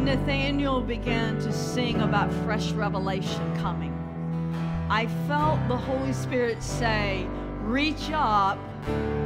when Nathaniel began to sing about fresh revelation coming, I felt the Holy Spirit say, Reach up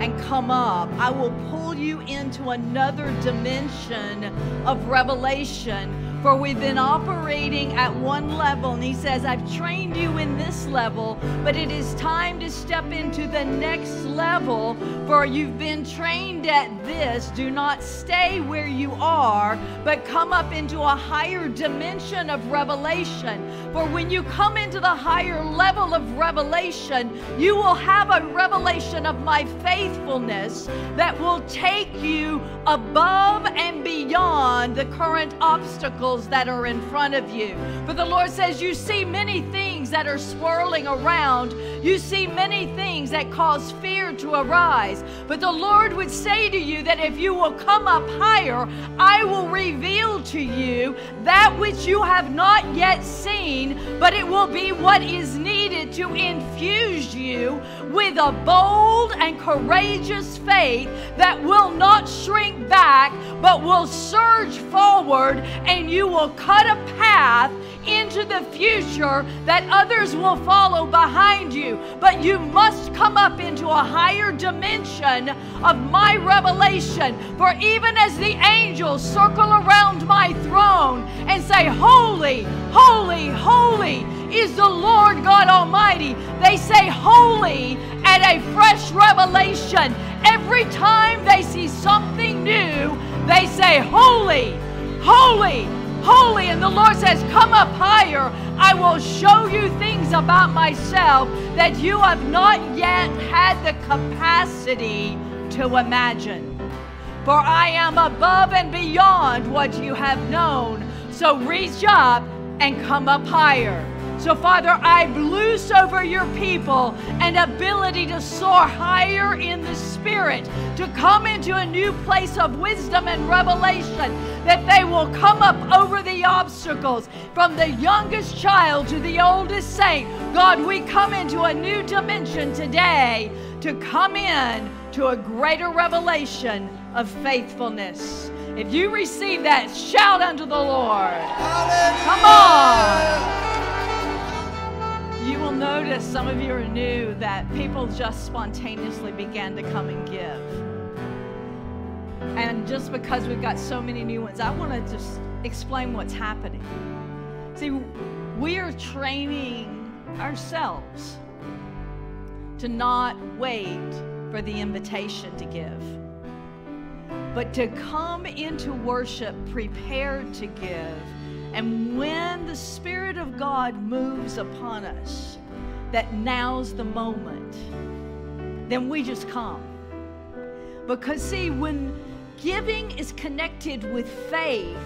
and come up. I will pull you into another dimension of revelation for we've been operating at one level, and He says, I've trained you in this level, but it is time to step into the next level, for you've been trained at this. Do not stay where you are, but come up into a higher dimension of revelation. For when you come into the higher level of revelation, you will have a revelation of my faithfulness that will take you above and beyond the current obstacles that are in front of you. For the Lord says, You see many things that are swirling around, you see many things that cause fear to arise. But the Lord would say to you that if you will come up higher, I will reveal to you that which you have not yet seen, but it will be what is needed to infuse you with a bold and courageous faith that will not shrink back, but will surge forward, and you will cut a path into the future that others will follow behind you. But you must come up into a higher dimension of my revelation. For even as the angels circle around my throne and say, Holy, holy, holy is the Lord God Almighty, they say, Holy at a fresh revelation. Every time they see something new, they say, Holy, holy, holy. And the Lord says, Come up higher. I will show you things about myself that you have not yet had the capacity to imagine. For I am above and beyond what you have known. So reach up and come up higher. So, Father, I loose over your people an ability to soar higher in the Spirit, to come into a new place of wisdom and revelation, that they will come up over the obstacles from the youngest child to the oldest saint. God, we come into a new dimension today to come in to a greater revelation of faithfulness. If you receive that, shout unto the Lord. Hallelujah. Come on you will notice some of you are new that people just spontaneously began to come and give. And just because we've got so many new ones, I want to just explain what's happening. See, we are training ourselves to not wait for the invitation to give, but to come into worship prepared to give and when the Spirit of God moves upon us, that now's the moment, then we just come. Because, see, when giving is connected with faith,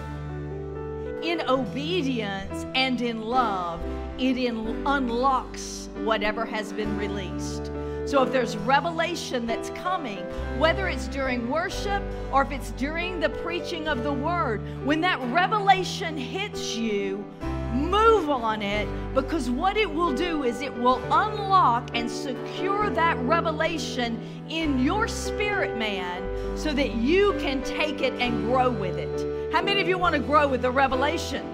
in obedience and in love, it in unlocks whatever has been released. So if there's revelation that's coming, whether it's during worship or if it's during the preaching of the word, when that revelation hits you, move on it because what it will do is it will unlock and secure that revelation in your spirit man so that you can take it and grow with it. How many of you want to grow with the revelation?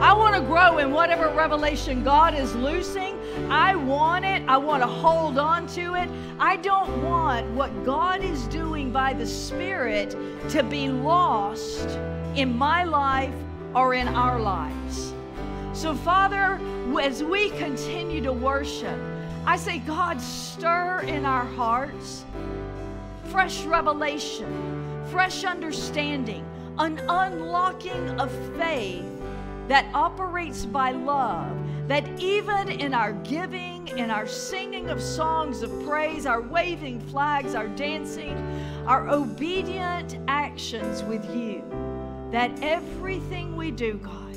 I want to grow in whatever revelation God is loosing. I want it. I want to hold on to it. I don't want what God is doing by the Spirit to be lost in my life or in our lives. So, Father, as we continue to worship, I say, God, stir in our hearts fresh revelation, fresh understanding, an unlocking of faith that operates by love, that even in our giving, in our singing of songs of praise, our waving flags, our dancing, our obedient actions with you, that everything we do, God,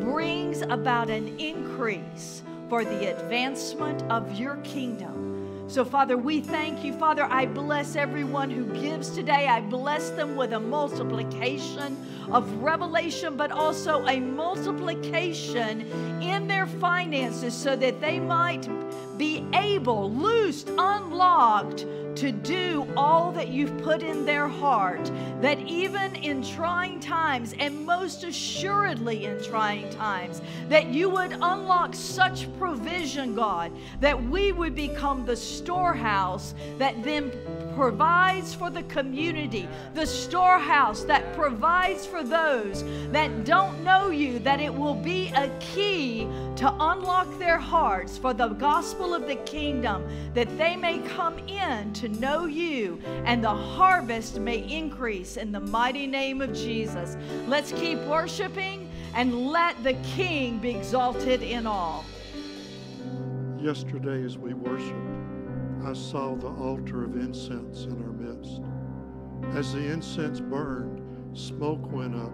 brings about an increase for the advancement of your kingdom so, Father, we thank you. Father, I bless everyone who gives today. I bless them with a multiplication of revelation, but also a multiplication in their finances so that they might be able, loosed, unlocked to do all that you've put in their heart, that even in trying times, and most assuredly in trying times, that you would unlock such provision, God, that we would become the storehouse that then provides for the community, the storehouse that provides for those that don't know you, that it will be a key to unlock their hearts for the gospel of the kingdom, that they may come in to know you and the harvest may increase in the mighty name of Jesus. Let's keep worshiping and let the King be exalted in all. Yesterday, as we worshiped, I saw the altar of incense in our midst. As the incense burned, smoke went up,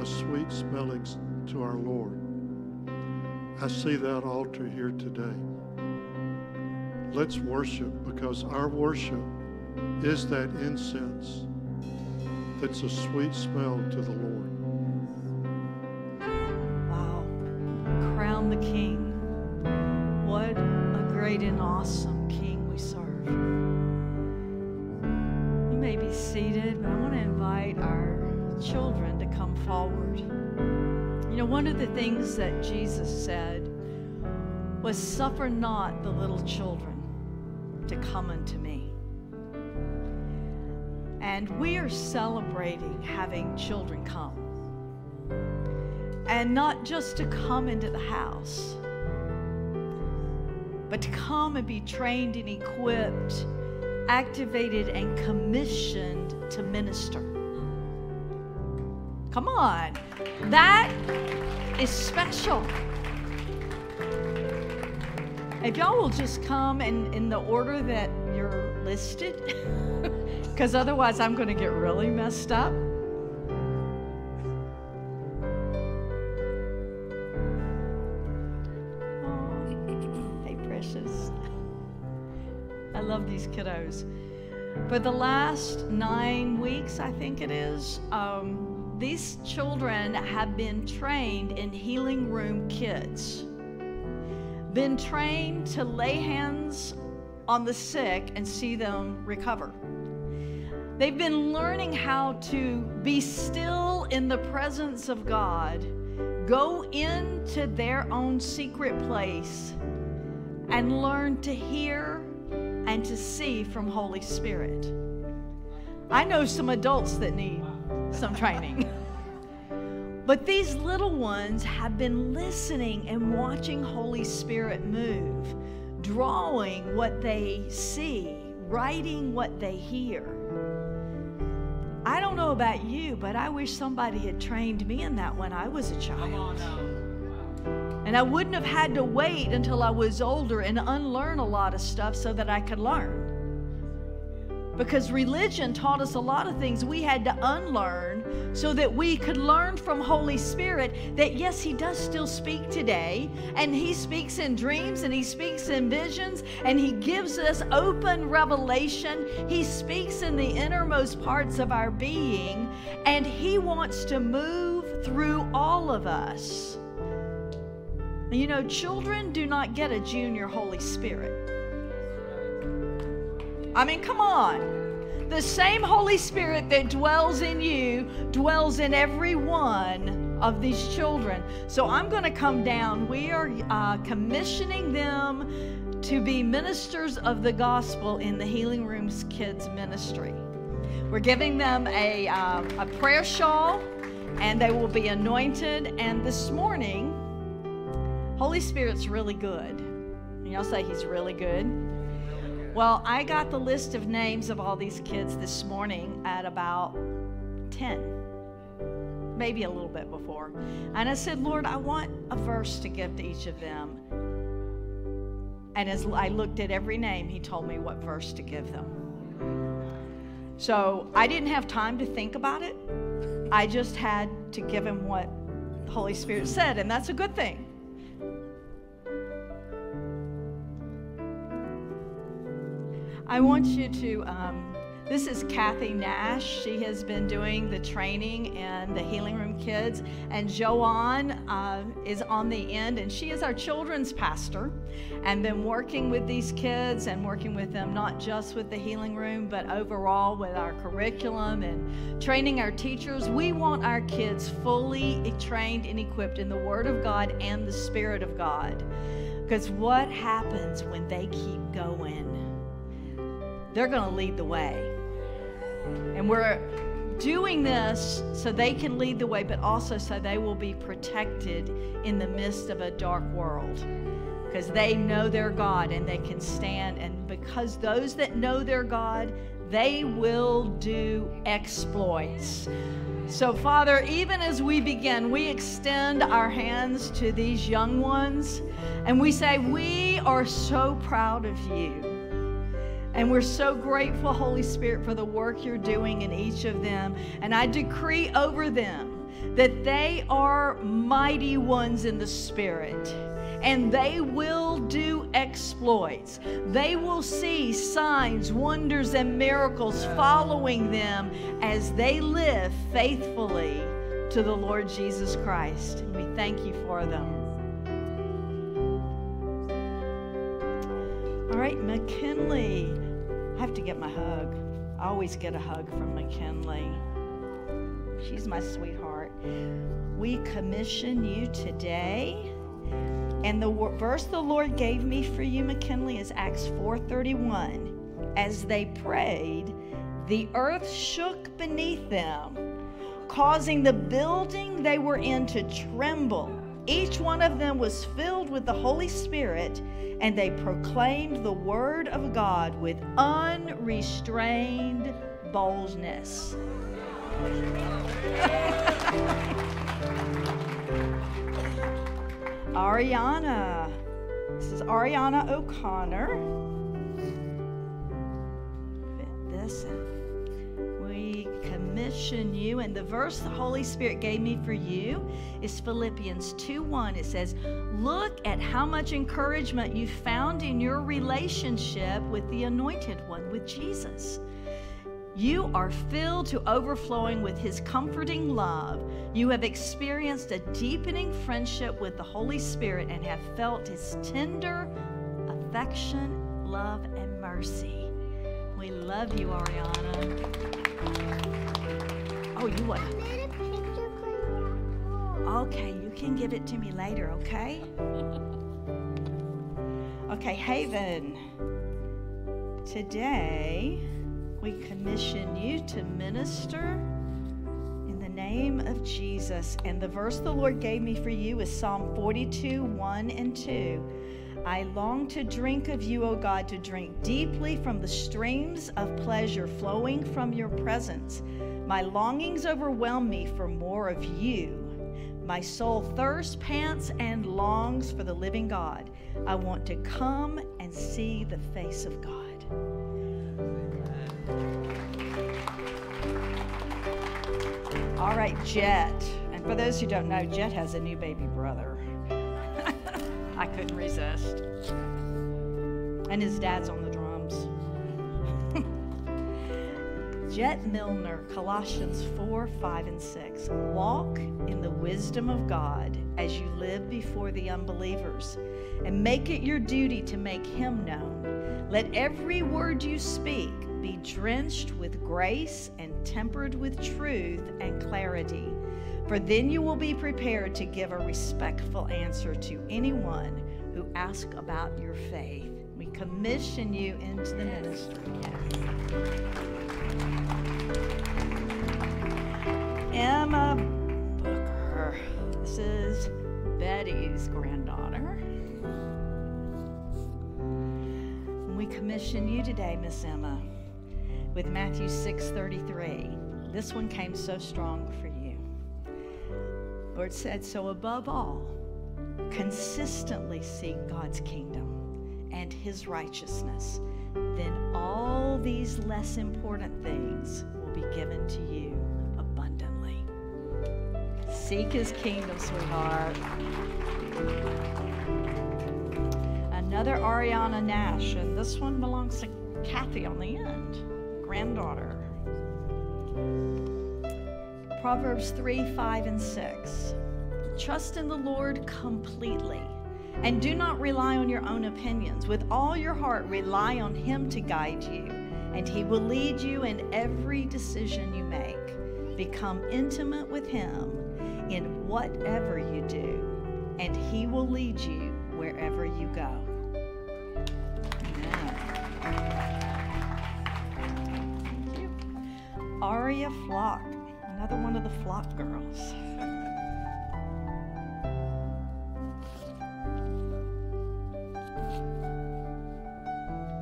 a sweet smelling to our Lord. I see that altar here today. Let's worship because our worship is that incense that's a sweet smell to the Lord. Wow. Crown the King. What a great and awesome children to come forward. You know, one of the things that Jesus said was, Suffer not the little children to come unto me. And we are celebrating having children come. And not just to come into the house, but to come and be trained and equipped, activated and commissioned to minister. Come on. That is special. If y'all will just come in, in the order that you're listed, because otherwise I'm going to get really messed up. Hey, precious. I love these kiddos. For the last nine weeks, I think it is, um, these children have been trained in healing room kits, been trained to lay hands on the sick and see them recover. They've been learning how to be still in the presence of God, go into their own secret place, and learn to hear and to see from Holy Spirit. I know some adults that need some training. But these little ones have been listening and watching Holy Spirit move, drawing what they see, writing what they hear. I don't know about you, but I wish somebody had trained me in that when I was a child. And I wouldn't have had to wait until I was older and unlearn a lot of stuff so that I could learn. Because religion taught us a lot of things we had to unlearn so that we could learn from Holy Spirit that yes, He does still speak today, and He speaks in dreams, and He speaks in visions, and He gives us open revelation. He speaks in the innermost parts of our being, and He wants to move through all of us. You know, children do not get a junior Holy Spirit. I mean, come on. The same Holy Spirit that dwells in you dwells in every one of these children. So I'm going to come down. We are uh, commissioning them to be ministers of the gospel in the Healing Rooms Kids Ministry. We're giving them a, uh, a prayer shawl and they will be anointed. And this morning, Holy Spirit's really good. And y'all say he's really good. Well, I got the list of names of all these kids this morning at about 10, maybe a little bit before. And I said, Lord, I want a verse to give to each of them. And as I looked at every name, He told me what verse to give them. So I didn't have time to think about it. I just had to give Him what the Holy Spirit said, and that's a good thing. I want you to um, This is Kathy Nash. She has been doing the training and the Healing Room Kids. And Joanne uh, is on the end, and she is our children's pastor and been working with these kids and working with them not just with the Healing Room, but overall with our curriculum and training our teachers. We want our kids fully trained and equipped in the Word of God and the Spirit of God. Because what happens when they keep going? They're going to lead the way. And we're doing this so they can lead the way, but also so they will be protected in the midst of a dark world. Because they know their God and they can stand. And because those that know their God, they will do exploits. So, Father, even as we begin, we extend our hands to these young ones and we say, We are so proud of you. And we're so grateful, Holy Spirit, for the work you're doing in each of them. And I decree over them that they are mighty ones in the Spirit. And they will do exploits. They will see signs, wonders, and miracles following them as they live faithfully to the Lord Jesus Christ. And we thank you for them. All right, McKinley. I have to get my hug. I always get a hug from McKinley. She's my sweetheart. We commission you today. And the verse the Lord gave me for you, McKinley, is Acts 4:31. As they prayed, the earth shook beneath them, causing the building they were in to tremble. Each one of them was filled with the Holy Spirit, and they proclaimed the word of God with unrestrained boldness. Ariana. This is Ariana O'Connor. Fit this We commission you, and the verse the Holy Spirit gave me for you is Philippians 2 1. It says, Look at how much encouragement you found in your relationship with the Anointed One, with Jesus. You are filled to overflowing with His comforting love. You have experienced a deepening friendship with the Holy Spirit and have felt His tender affection, love, and mercy. We love you, Ariana. Oh, you what? Okay, you can give it to me later, okay? Okay, Haven. Today, we commission you to minister in the name of Jesus. And the verse the Lord gave me for you is Psalm 42 1 and 2. I long to drink of you, O God, to drink deeply from the streams of pleasure flowing from your presence. My longings overwhelm me for more of you. My soul thirsts, pants, and longs for the living God. I want to come and see the face of God. All right, Jet. And for those who don't know, Jet has a new baby brother. I couldn't resist. And his dad's on the drums. Jet Milner, Colossians 4 5 and 6. Walk in the wisdom of God as you live before the unbelievers, and make it your duty to make him known. Let every word you speak be drenched with grace and tempered with truth and clarity. For then you will be prepared to give a respectful answer to anyone who asks about your faith. We commission you into the ministry. Emma Booker. This is Betty's granddaughter. we commission you today, Miss Emma with Matthew 6:33. This one came so strong for you. Lord said, "So above all, consistently seek God's kingdom and his righteousness, then all these less important things will be given to you abundantly." Seek his kingdom, sweetheart. Another Ariana Nash, and this one belongs to Kathy on the end granddaughter. Proverbs 3 5 and 6. Trust in the Lord completely and do not rely on your own opinions. With all your heart, rely on Him to guide you, and He will lead you in every decision you make. Become intimate with Him in whatever you do, and He will lead you wherever you go. Thank you. Aria Flock, another one of the Flock girls.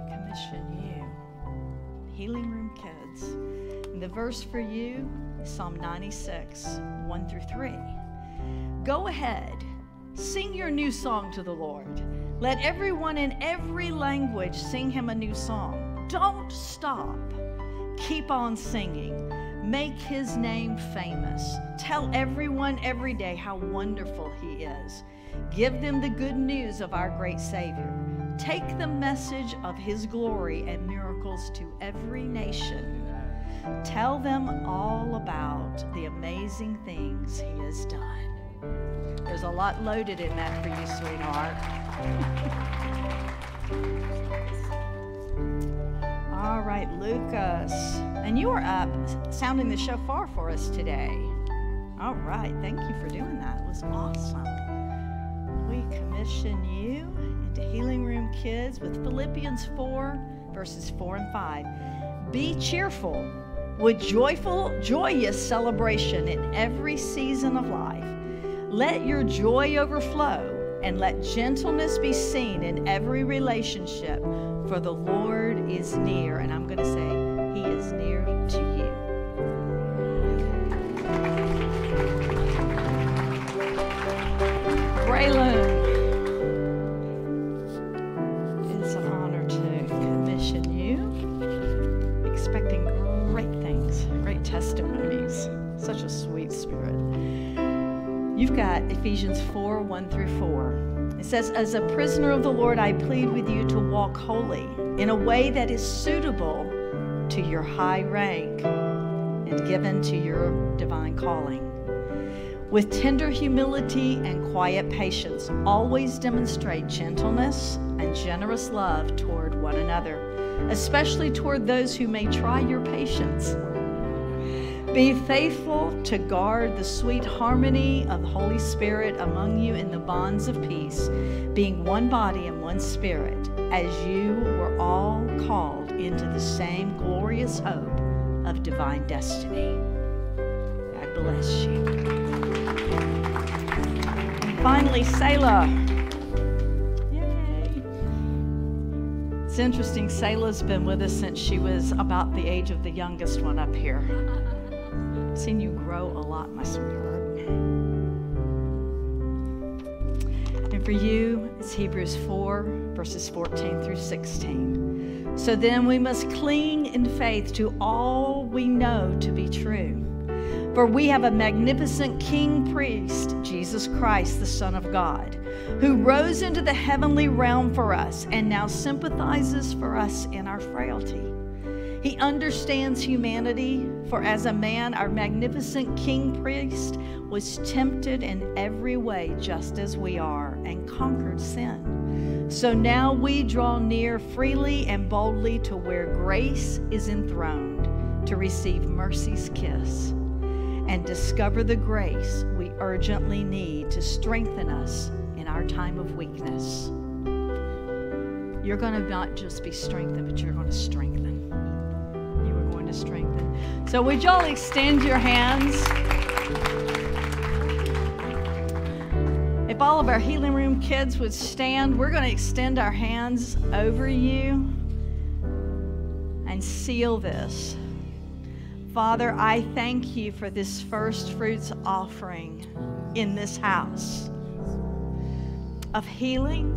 Commission you, Healing Room Kids. And the verse for you is Psalm 96, 1 through 3. Go ahead, sing your new song to the Lord. Let everyone in every language sing him a new song. Don't stop. Keep on singing. Make his name famous. Tell everyone every day how wonderful he is. Give them the good news of our great Savior. Take the message of his glory and miracles to every nation. Tell them all about the amazing things he has done. There's a lot loaded in that for you, sweetheart. All right, Lucas. And you are up sounding the shofar for us today. All right, thank you for doing that. It was awesome. We commission you into Healing Room Kids with Philippians 4, verses 4 and 5. Be cheerful with joyful, joyous celebration in every season of life. Let your joy overflow and let gentleness be seen in every relationship, for the Lord is near. And I'm going to say, He is near to you. Braylon, it's an honor to commission you. Expecting great things, great testimonies. Such a sweet spirit. You've got Ephesians 4 1 through 4. It says, As a prisoner of the Lord, I plead with you to walk holy in a way that is suitable to your high rank and given to your divine calling. With tender humility and quiet patience, always demonstrate gentleness and generous love toward one another, especially toward those who may try your patience. Be faithful to guard the sweet harmony of the Holy Spirit among you in the bonds of peace, being one body and one spirit, as you were all called into the same glorious hope of divine destiny. God bless you. And finally, Selah. Yay. It's interesting, Selah's been with us since she was about the age of the youngest one up here. Seen you grow a lot, my sweetheart. And for you, it's Hebrews 4, verses 14 through 16. So then we must cling in faith to all we know to be true. For we have a magnificent king priest, Jesus Christ, the Son of God, who rose into the heavenly realm for us and now sympathizes for us in our frailty. He understands humanity, for as a man, our magnificent king priest was tempted in every way just as we are and conquered sin. So now we draw near freely and boldly to where grace is enthroned to receive mercy's kiss and discover the grace we urgently need to strengthen us in our time of weakness. You're going to not just be strengthened, but you're going to strengthen. To strengthen. So, would y'all extend your hands? If all of our healing room kids would stand, we're going to extend our hands over you and seal this. Father, I thank you for this first fruits offering in this house of healing,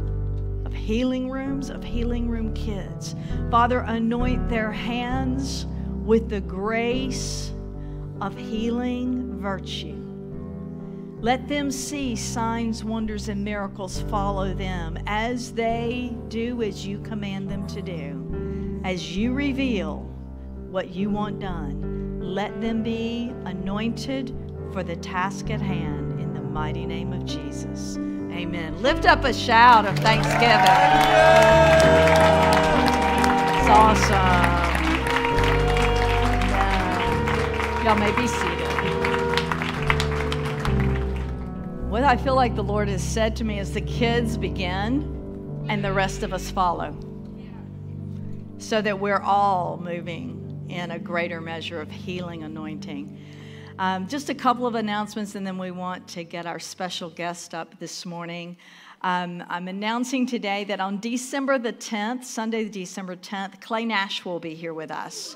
of healing rooms, of healing room kids. Father, anoint their hands with the grace of healing virtue. Let them see signs, wonders, and miracles follow them as they do as you command them to do, as you reveal what you want done. Let them be anointed for the task at hand in the mighty name of Jesus. Amen. Lift up a shout of thanksgiving. It's awesome. Y'all may be seated. What I feel like the Lord has said to me is the kids begin and the rest of us follow. So that we're all moving in a greater measure of healing anointing. Um, just a couple of announcements, and then we want to get our special guest up this morning. Um, I'm announcing today that on December the 10th, Sunday, December 10th, Clay Nash will be here with us.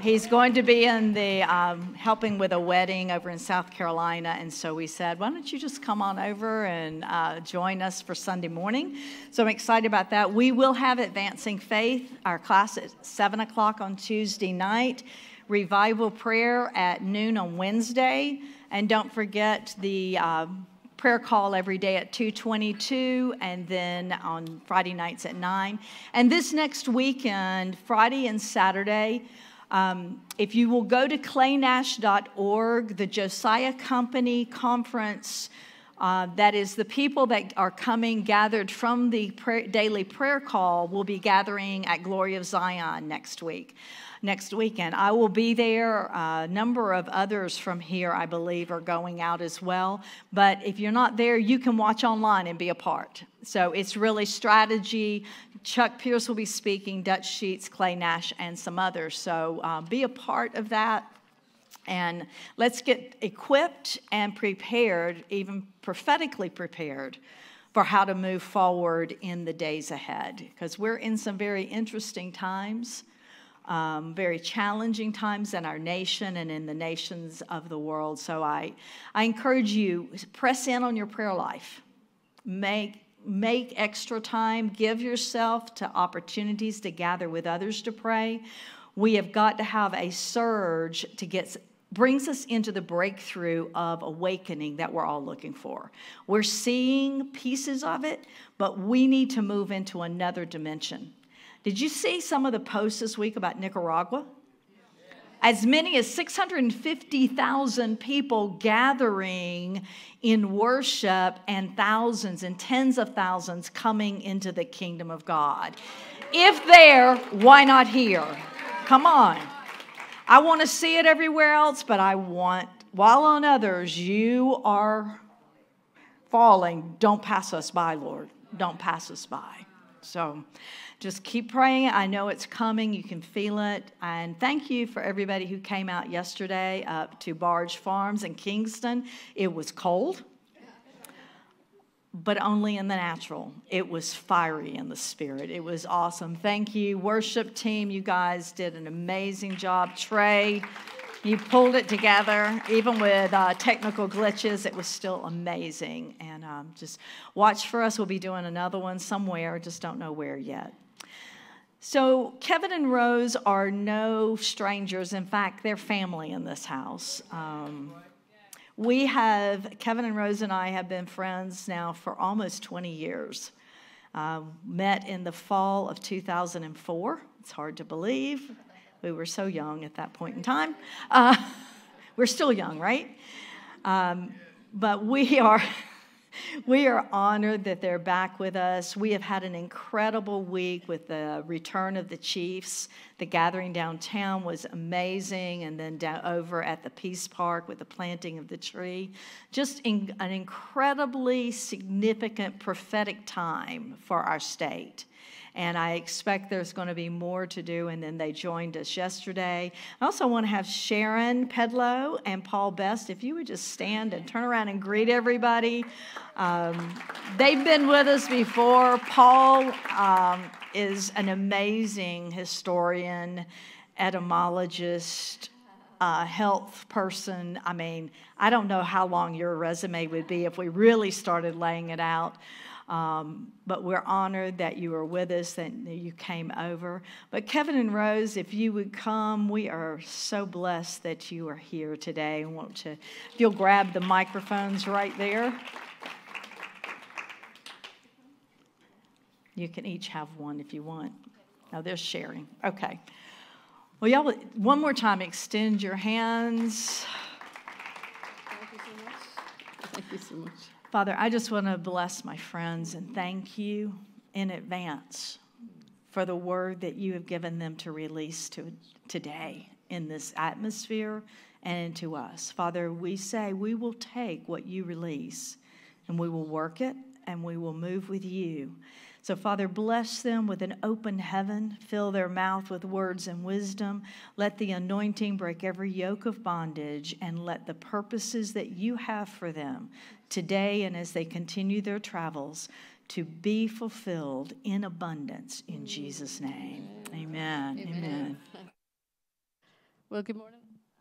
He's going to be in the um, helping with a wedding over in South Carolina, and so we said, "Why don't you just come on over and uh, join us for Sunday morning?" So I'm excited about that. We will have Advancing Faith, our class at seven o'clock on Tuesday night, revival prayer at noon on Wednesday, and don't forget the. Uh, prayer call every day at 222 and then on friday nights at 9 and this next weekend friday and saturday um, if you will go to claynash.org, the Josiah Company Conference, uh, that is the people that are coming gathered from the prayer, daily prayer call will be gathering at Glory of Zion next week next weekend. I will be there. A number of others from here, I believe, are going out as well. But if you're not there, you can watch online and be a part. So it's really strategy. Chuck Pierce will be speaking, Dutch Sheets, Clay Nash, and some others. So uh, be a part of that. And let's get equipped and prepared, even prophetically prepared, for how to move forward in the days ahead. Because we're in some very interesting times um, very challenging times in our nation and in the nations of the world. So I, I encourage you, press in on your prayer life. Make, make extra time. Give yourself to opportunities to gather with others to pray. We have got to have a surge to get brings us into the breakthrough of awakening that we're all looking for. We're seeing pieces of it, but we need to move into another dimension. Did you see some of the posts this week about Nicaragua? As many as 650,000 people gathering in worship, and thousands and tens of thousands coming into the kingdom of God. If there, why not here? Come on. I want to see it everywhere else, but I want, while on others you are falling, don't pass us by, Lord. Don't pass us by. So, just keep praying. I know it's coming. You can feel it. And thank you for everybody who came out yesterday up to Barge Farms in Kingston. It was cold, but only in the natural. It was fiery in the spirit. It was awesome. Thank you, worship team. You guys did an amazing job. Trey, you pulled it together, even with uh, technical glitches. It was still amazing. And um, just watch for us. We'll be doing another one somewhere. Just don't know where yet. So, Kevin and Rose are no strangers. In fact, they're family in this house. Um, we have, Kevin and Rose and I have been friends now for almost 20 years. Uh, met in the fall of 2004. It's hard to believe. We were so young at that point in time. Uh, we're still young, right? Um, but we are. we are honored that they're back with us. We have had an incredible week with the return of the Chiefs. The gathering downtown was amazing, and then down over at the Peace Park with the planting of the tree. Just in, an incredibly significant prophetic time for our state and I expect there's going to be more to do. And then they joined us yesterday. I also want to have Sharon Pedlow and Paul Best. If you would just stand and turn around and greet everybody. Um, they've been with us before. Paul um, is an amazing historian, etymologist. Uh, health person. I mean, I don't know how long your resume would be if we really started laying it out. Um, but we're honored that you are with us, that you came over. But Kevin and Rose, if you would come, we are so blessed that you are here today. I want to, if you'll grab the microphones right there. You can each have one if you want. Now they're sharing. Okay. Well, y'all, one more time, extend your hands. Thank you so much. Thank you so much. Father, I just want to bless my friends and thank you in advance for the word that you have given them to release to today in this atmosphere and into us. Father, we say we will take what you release and we will work it and we will move with you. So, Father, bless them with an open heaven. Fill their mouth with words and wisdom. Let the anointing break every yoke of bondage and let the purposes that you have for them today and as they continue their travels to be fulfilled in abundance in Jesus' name. Amen. Amen. Well, good morning.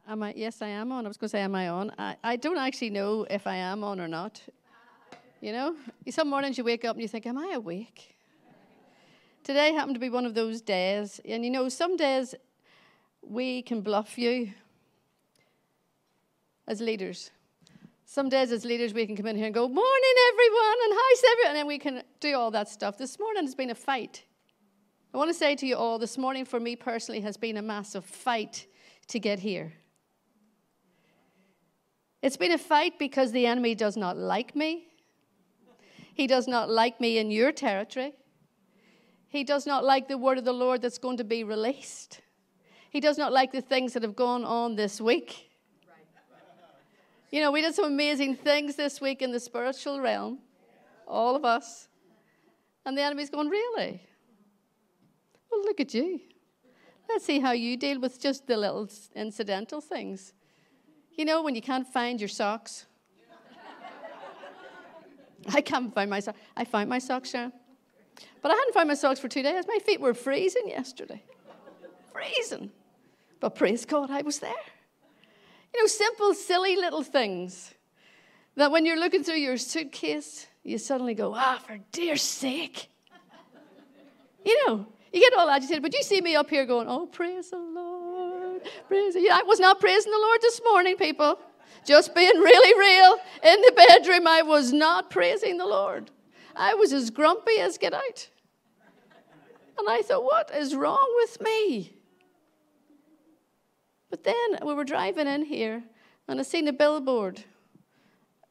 Am I? Yes, I am on. I was going to say, am I on? I, I don't actually know if I am on or not. You know, some mornings you wake up and you think, Am I awake? Today happened to be one of those days. And you know, some days we can bluff you as leaders. Some days as leaders we can come in here and go, Morning, everyone, and hi everyone? And then we can do all that stuff. This morning has been a fight. I want to say to you all, this morning for me personally has been a massive fight to get here. It's been a fight because the enemy does not like me. He does not like me in your territory. He does not like the word of the Lord that's going to be released. He does not like the things that have gone on this week. You know, we did some amazing things this week in the spiritual realm, all of us. And the enemy's going, Really? Well, look at you. Let's see how you deal with just the little incidental things. You know, when you can't find your socks, I can't find my socks. I found my socks, Sharon. But I hadn't found my socks for two days. My feet were freezing yesterday. freezing. But praise God, I was there. You know, simple, silly little things that when you're looking through your suitcase, you suddenly go, ah, for dear sake. You know, you get all agitated, but you see me up here going, oh, praise the Lord. Praise the I was not praising the Lord this morning, people. Just being really real, in the bedroom, I was not praising the Lord. I was as grumpy as get out. And I thought, what is wrong with me? But then we were driving in here, and I seen a billboard.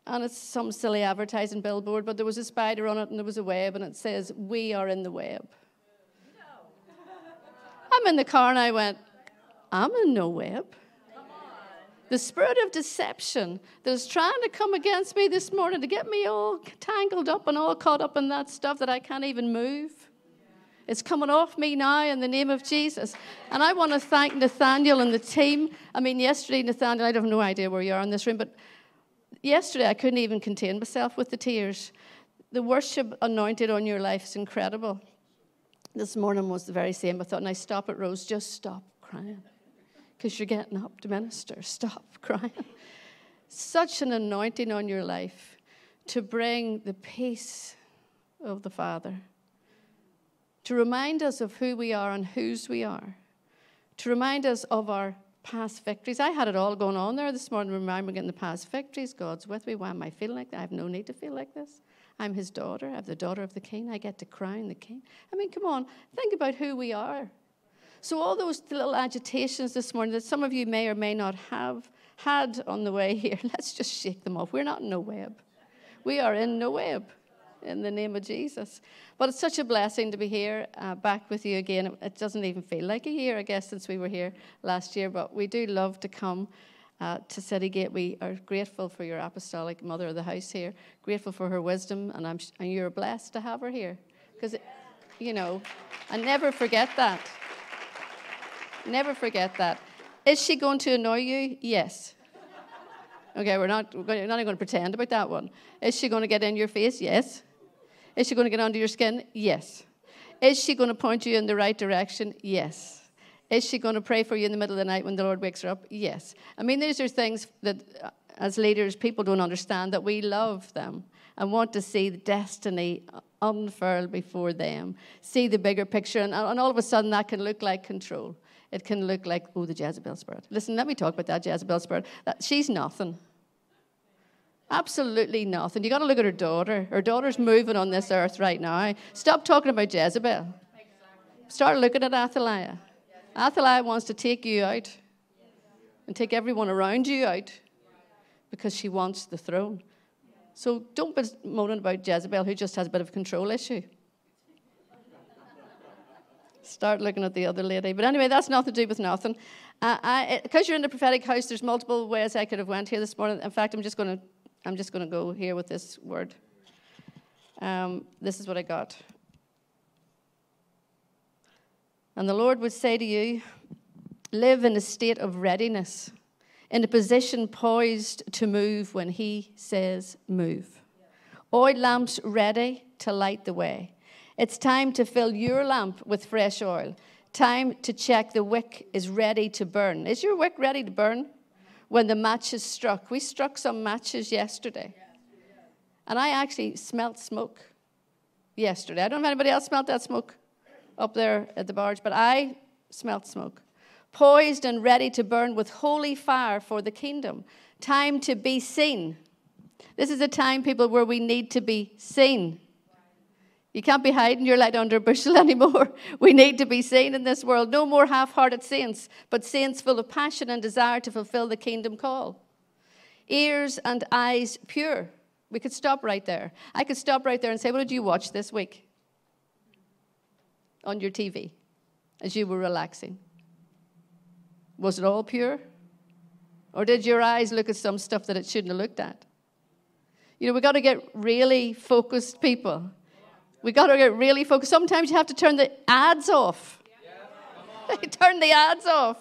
And it's some silly advertising billboard, but there was a spider on it, and there was a web, and it says, We are in the web. I'm in the car, and I went, I'm in no web the spirit of deception that is trying to come against me this morning to get me all tangled up and all caught up in that stuff that I can't even move. It's coming off me now in the name of Jesus. And I want to thank Nathaniel and the team. I mean, yesterday, Nathaniel, I have no idea where you are in this room, but yesterday I couldn't even contain myself with the tears. The worship anointed on your life is incredible. This morning was the very same. I thought, now stop it, Rose, just stop crying because you're getting up to minister. Stop crying. Such an anointing on your life to bring the peace of the Father, to remind us of who we are and whose we are, to remind us of our past victories. I had it all going on there this morning, remembering the past victories. God's with me. Why am I feeling like that? I have no need to feel like this. I'm his daughter. I'm the daughter of the king. I get to crown the king. I mean, come on, think about who we are. So, all those little agitations this morning that some of you may or may not have had on the way here, let's just shake them off. We're not in no web. We are in no web in the name of Jesus. But it's such a blessing to be here uh, back with you again. It doesn't even feel like a year, I guess, since we were here last year, but we do love to come. Uh, to City Gate, we are grateful for your apostolic mother of the house here, grateful for her wisdom, and, I'm, and you're blessed to have her here. Because, you know, I never forget that. Never forget that. Is she going to annoy you? Yes. Okay, we're not, we're not even going to pretend about that one. Is she going to get in your face? Yes. Is she going to get under your skin? Yes. Is she going to point you in the right direction? Yes. Is she going to pray for you in the middle of the night when the Lord wakes her up? Yes. I mean, these are things that, uh, as leaders, people don't understand that we love them and want to see the destiny unfurl before them, see the bigger picture, and, and all of a sudden that can look like control it can look like, oh, the Jezebel spirit. Listen, let me talk about that Jezebel spirit. That, she's nothing. Absolutely nothing. You got to look at her daughter. Her daughter's moving on this earth right now. Stop talking about Jezebel. Start looking at Athaliah. Athaliah wants to take you out and take everyone around you out because she wants the throne. So don't be moaning about Jezebel, who just has a bit of a control issue. Start looking at the other lady. But anyway, that's nothing to do with nothing. Uh, because you're in the prophetic house, there's multiple ways I could have went here this morning. In fact, I'm just going to I'm just going to go here with this word. Um, this is what I got. And the Lord would say to you, live in a state of readiness, in a position poised to move when He says move. Oil lamps ready to light the way. It's time to fill your lamp with fresh oil. Time to check the wick is ready to burn. Is your wick ready to burn? When the match is struck. We struck some matches yesterday. And I actually smelt smoke yesterday. I don't know if anybody else smelt that smoke up there at the barge, but I smelt smoke poised and ready to burn with holy fire for the kingdom. Time to be seen. This is a time, people, where we need to be seen. You can't be hiding your light under a bushel anymore. We need to be seen in this world. No more half hearted saints, but saints full of passion and desire to fulfill the kingdom call. Ears and eyes pure. We could stop right there. I could stop right there and say, What did you watch this week on your TV as you were relaxing? Was it all pure? Or did your eyes look at some stuff that it shouldn't have looked at? You know, we've got to get really focused people. We got to get really focused. Sometimes you have to turn the ads off. turn the ads off.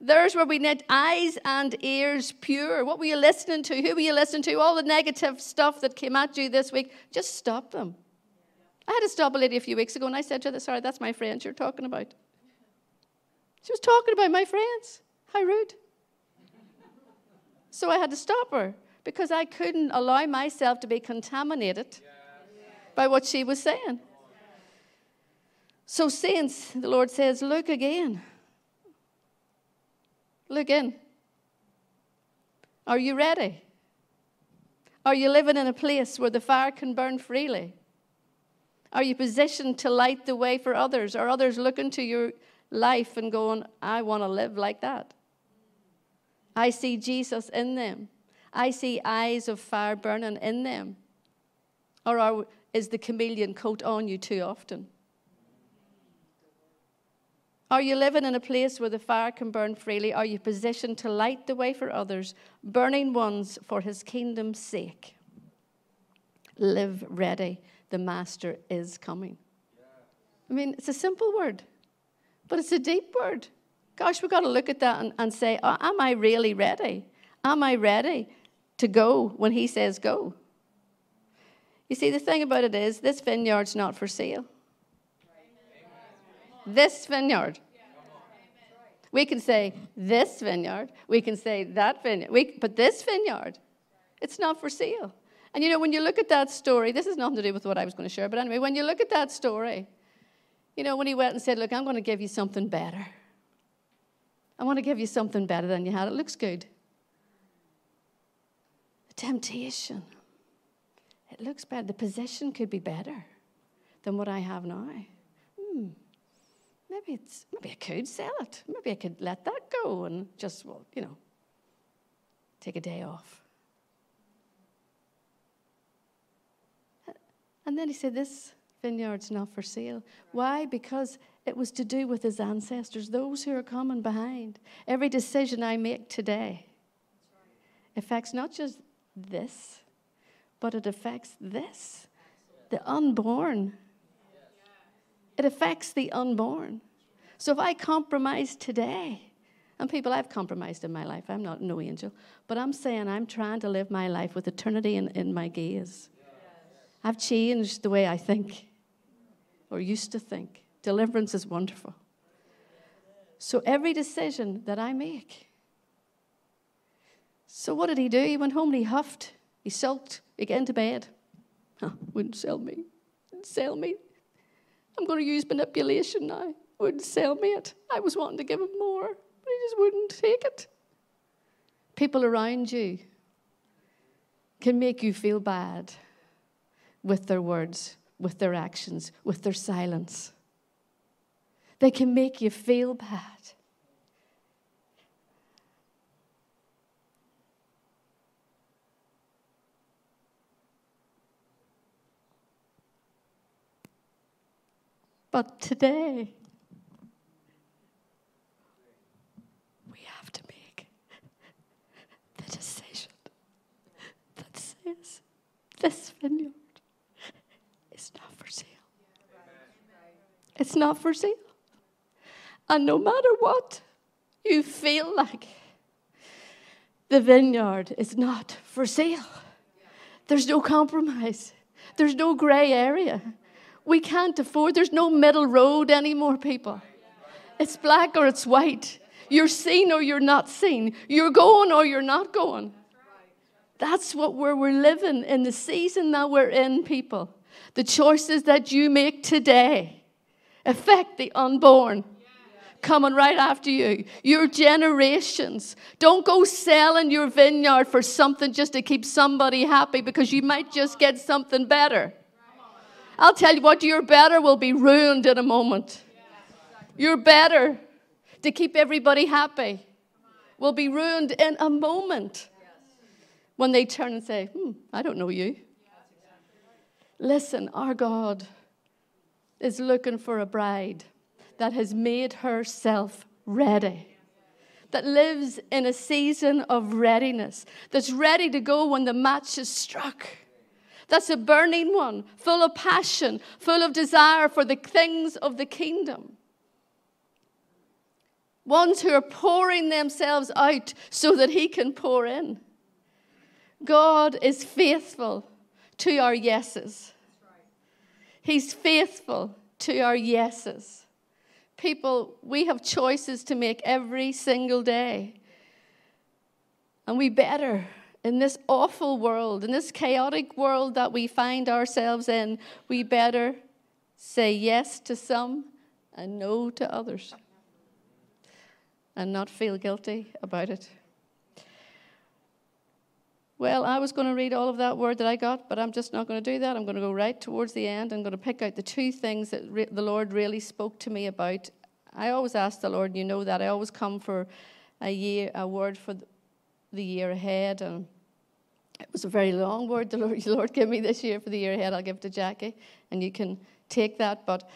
There's where we need eyes and ears pure. What were you listening to? Who were you listening to? All the negative stuff that came at you this week, just stop them. I had to stop a lady a few weeks ago and I said to her, Sorry, that's my friend you're talking about. She was talking about my friends. How rude. So I had to stop her because I couldn't allow myself to be contaminated by what she was saying. So, saints, the Lord says, look again. Look in. Are you ready? Are you living in a place where the fire can burn freely? Are you positioned to light the way for others? Are others looking to your life and going, I want to live like that. I see Jesus in them. I see eyes of fire burning in them. Or are, is the chameleon coat on you too often? Are you living in a place where the fire can burn freely? Are you positioned to light the way for others, burning ones for his kingdom's sake? Live ready. The master is coming. I mean, it's a simple word. But it's a deep word. Gosh, we've got to look at that and, and say, oh, Am I really ready? Am I ready to go when He says go? You see, the thing about it is, this vineyard's not for sale. This vineyard. We can say this vineyard. We can say that vineyard. We, but this vineyard, it's not for sale. And you know, when you look at that story, this has nothing to do with what I was going to share, but anyway, when you look at that story, you know, when he went and said, Look, I'm going to give you something better. I want to give you something better than you had. It looks good. The temptation. It looks better. The position could be better than what I have now. Hmm. Maybe it's maybe I could sell it. Maybe I could let that go and just well, you know, take a day off. And then he said, This vineyard's not for sale. Why? Because it was to do with his ancestors, those who are coming behind. Every decision I make today affects not just this, but it affects this the unborn. It affects the unborn. So if I compromise today, and people, I've compromised in my life. I'm not no angel. But I'm saying I'm trying to live my life with eternity in, in my gaze. I've changed the way I think or used to think. Deliverance is wonderful. So every decision that I make. So what did he do? He went home and he huffed. He sulked. He got into bed. Huh, wouldn't sell me. Wouldn't sell me. I'm going to use manipulation now. Wouldn't sell me it. I was wanting to give him more, but he just wouldn't take it. People around you can make you feel bad with their words with their actions, with their silence. They can make you feel bad. But today, we have to make the decision that says this vineyard is not for sale. It's not for sale. And no matter what you feel like, the vineyard is not for sale. There's no compromise, there's no gray area. We can't afford, there's no middle road anymore, people. It's black or it's white. You're seen or you're not seen. You're going or you're not going. That's what we're, we're living in the season that we're in, people. The choices that you make today affect the unborn coming right after you, your generations. Don't go selling your vineyard for something just to keep somebody happy because you might just get something better. I'll tell you what, your better will be ruined in a moment. Your better to keep everybody happy will be ruined in a moment when they turn and say, hmm, I don't know you. Listen, our God is looking for a bride that has made herself ready, that lives in a season of readiness, that's ready to go when the match is struck. That's a burning one, full of passion, full of desire for the things of the kingdom. Ones who are pouring themselves out so that He can pour in. God is faithful to our yeses. He's faithful to our yeses. People, we have choices to make every single day. And we better, in this awful world, in this chaotic world that we find ourselves in, we better say yes to some and no to others and not feel guilty about it. Well, I was going to read all of that word that I got, but I'm just not going to do that. I'm going to go right towards the end. I'm going to pick out the two things that re- the Lord really spoke to me about. I always ask the Lord, you know that. I always come for a year, a word for the year ahead. And it was a very long word the Lord, the Lord gave me this year for the year ahead. I'll give it to Jacquie, and you can take that. But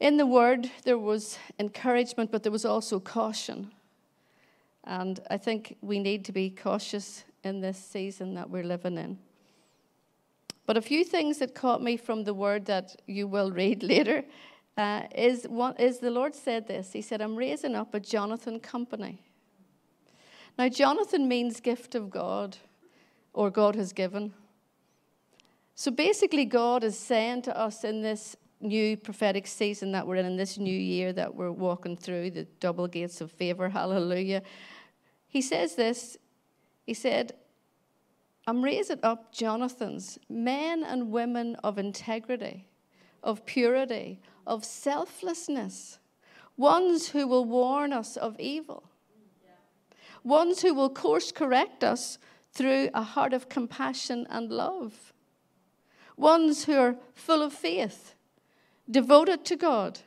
in the word, there was encouragement, but there was also caution. And I think we need to be cautious in this season that we're living in. But a few things that caught me from the word that you will read later uh, is, what, is the Lord said this. He said, I'm raising up a Jonathan company. Now, Jonathan means gift of God, or God has given. So basically, God is saying to us in this new prophetic season that we're in, in this new year that we're walking through, the double gates of favor, hallelujah. He says this he said, I'm raising up Jonathan's men and women of integrity, of purity, of selflessness, ones who will warn us of evil, ones who will course correct us through a heart of compassion and love, ones who are full of faith, devoted to God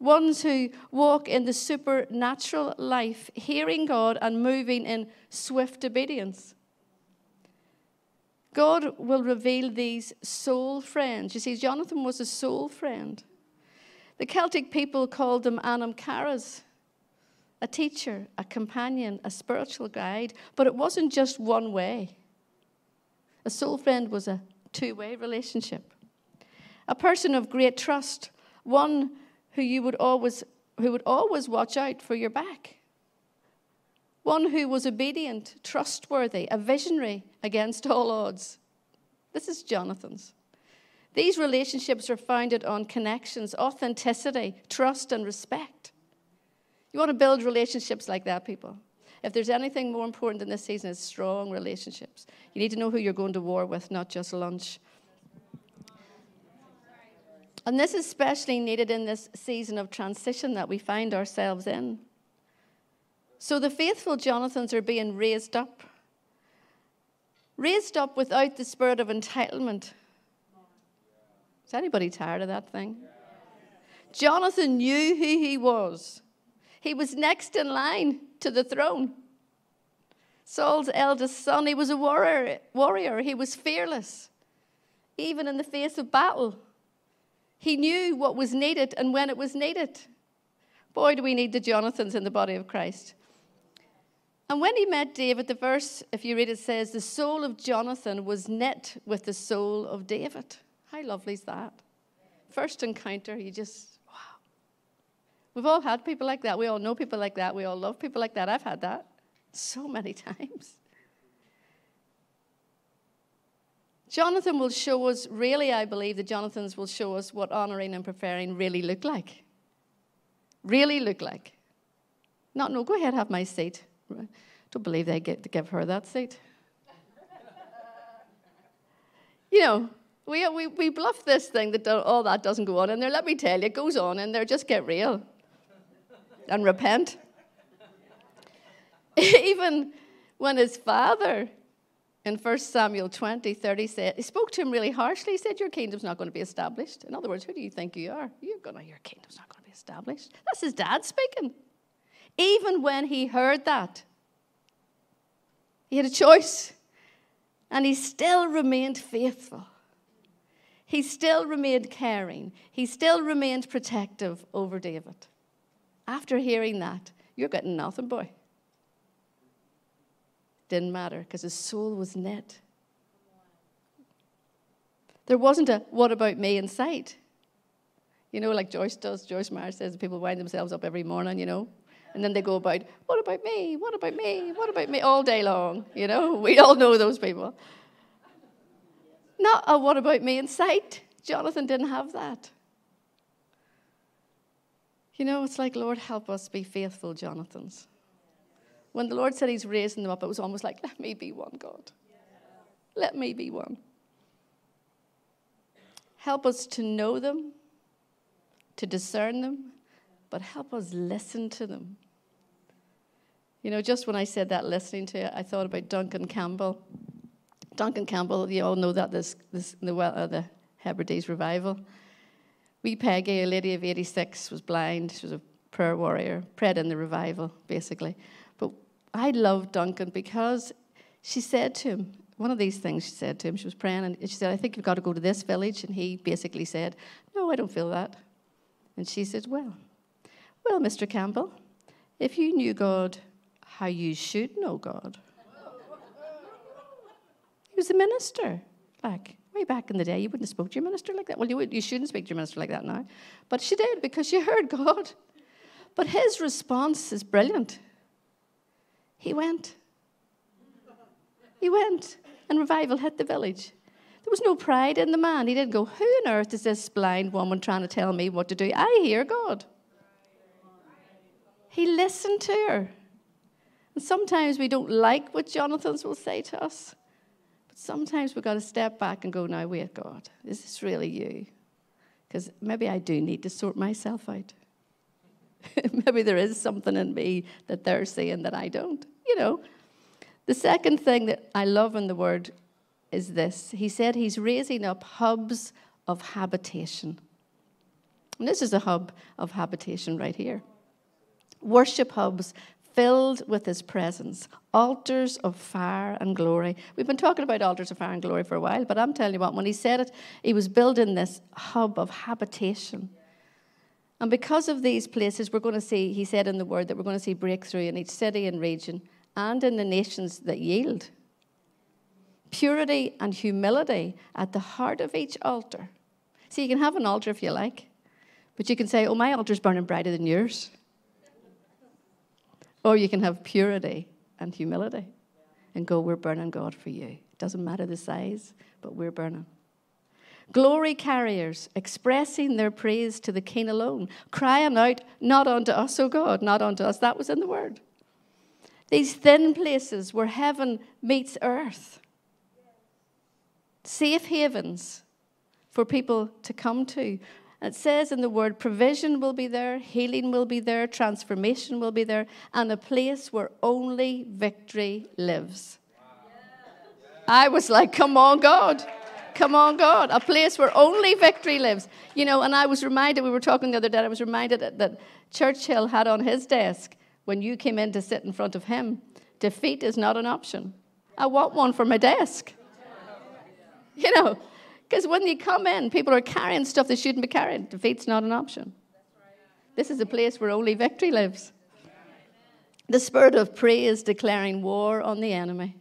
ones who walk in the supernatural life, hearing God and moving in swift obedience. God will reveal these soul friends. You see, Jonathan was a soul friend. The Celtic people called them Anam Caras, a teacher, a companion, a spiritual guide, but it wasn't just one way. A soul friend was a two way relationship. A person of great trust, one who you would always who would always watch out for your back. One who was obedient, trustworthy, a visionary against all odds. This is Jonathan's. These relationships are founded on connections, authenticity, trust, and respect. You want to build relationships like that, people. If there's anything more important in this season, it's strong relationships. You need to know who you're going to war with, not just lunch. And this is especially needed in this season of transition that we find ourselves in. So the faithful Jonathans are being raised up. Raised up without the spirit of entitlement. Is anybody tired of that thing? Jonathan knew who he was. He was next in line to the throne. Saul's eldest son, he was a warrior, warrior. He was fearless, even in the face of battle. He knew what was needed and when it was needed. Boy, do we need the Jonathans in the body of Christ. And when he met David, the verse, if you read it, says, The soul of Jonathan was knit with the soul of David. How lovely is that? First encounter, you just. We've all had people like that. We all know people like that. We all love people like that. I've had that so many times. Jonathan will show us, really, I believe the Jonathans will show us what honoring and preferring really look like. Really look like. Not, no, go ahead, have my seat. Don't believe they get to give her that seat. you know, we, we, we bluff this thing that all that doesn't go on in there. Let me tell you, it goes on in there. Just get real and repent. Even when his father in 1 Samuel 20, 30 said, he spoke to him really harshly. He said, Your kingdom's not going to be established. In other words, who do you think you are? You're going to, your kingdom's not going to be established. That's his dad speaking. Even when he heard that, he had a choice. And he still remained faithful. He still remained caring. He still remained protective over David. After hearing that, you're getting nothing, boy. Didn't matter because his soul was knit. There wasn't a what about me in sight. You know, like Joyce does, Joyce Meyer says people wind themselves up every morning, you know, and then they go about, what about me? What about me? What about me? All day long, you know. We all know those people. Not a what about me in sight. Jonathan didn't have that. You know, it's like, Lord, help us be faithful Jonathans. When the Lord said He's raising them up, it was almost like, let me be one, God. Let me be one. Help us to know them, to discern them, but help us listen to them. You know, just when I said that, listening to I thought about Duncan Campbell. Duncan Campbell, you all know that this, this the, uh, the Hebrides revival. Wee Peggy, a lady of 86, was blind. She was a prayer warrior, prayed in the revival, basically. But I love Duncan because she said to him, one of these things she said to him, she was praying, and she said, I think you've got to go to this village. And he basically said, No, I don't feel that. And she said, Well, well, Mr. Campbell, if you knew God how you should know God, he was a minister. Like, way back in the day, you wouldn't have spoke to your minister like that. Well, you, would, you shouldn't speak to your minister like that now. But she did because she heard God. But his response is brilliant. He went. He went, and revival hit the village. There was no pride in the man. He didn't go, Who on earth is this blind woman trying to tell me what to do? I hear God. He listened to her. And sometimes we don't like what Jonathan's will say to us. But sometimes we've got to step back and go, now, wait, God, is this really you? Because maybe I do need to sort myself out. maybe there is something in me that they're seeing that I don't. You know. The second thing that I love in the word is this He said he's raising up hubs of habitation. And this is a hub of habitation right here. Worship hubs filled with his presence, altars of fire and glory. We've been talking about altars of fire and glory for a while, but I'm telling you what, when he said it, he was building this hub of habitation. And because of these places, we're going to see, he said in the word, that we're going to see breakthrough in each city and region and in the nations that yield. Purity and humility at the heart of each altar. See, you can have an altar if you like, but you can say, Oh, my altar's burning brighter than yours. Or you can have purity and humility and go, We're burning God for you. It doesn't matter the size, but we're burning. Glory carriers expressing their praise to the King alone, crying out, Not unto us, O God, not unto us. That was in the word. These thin places where heaven meets earth, safe havens for people to come to, it says in the word, provision will be there, healing will be there, transformation will be there, and a place where only victory lives. I was like, come on, God. Come on, God. A place where only victory lives. You know, and I was reminded, we were talking the other day, I was reminded that, that Churchill had on his desk when you came in to sit in front of him defeat is not an option. I want one for my desk. You know, because when you come in, people are carrying stuff they shouldn't be carrying. Defeat's not an option. This is a place where only victory lives. The spirit of praise declaring war on the enemy.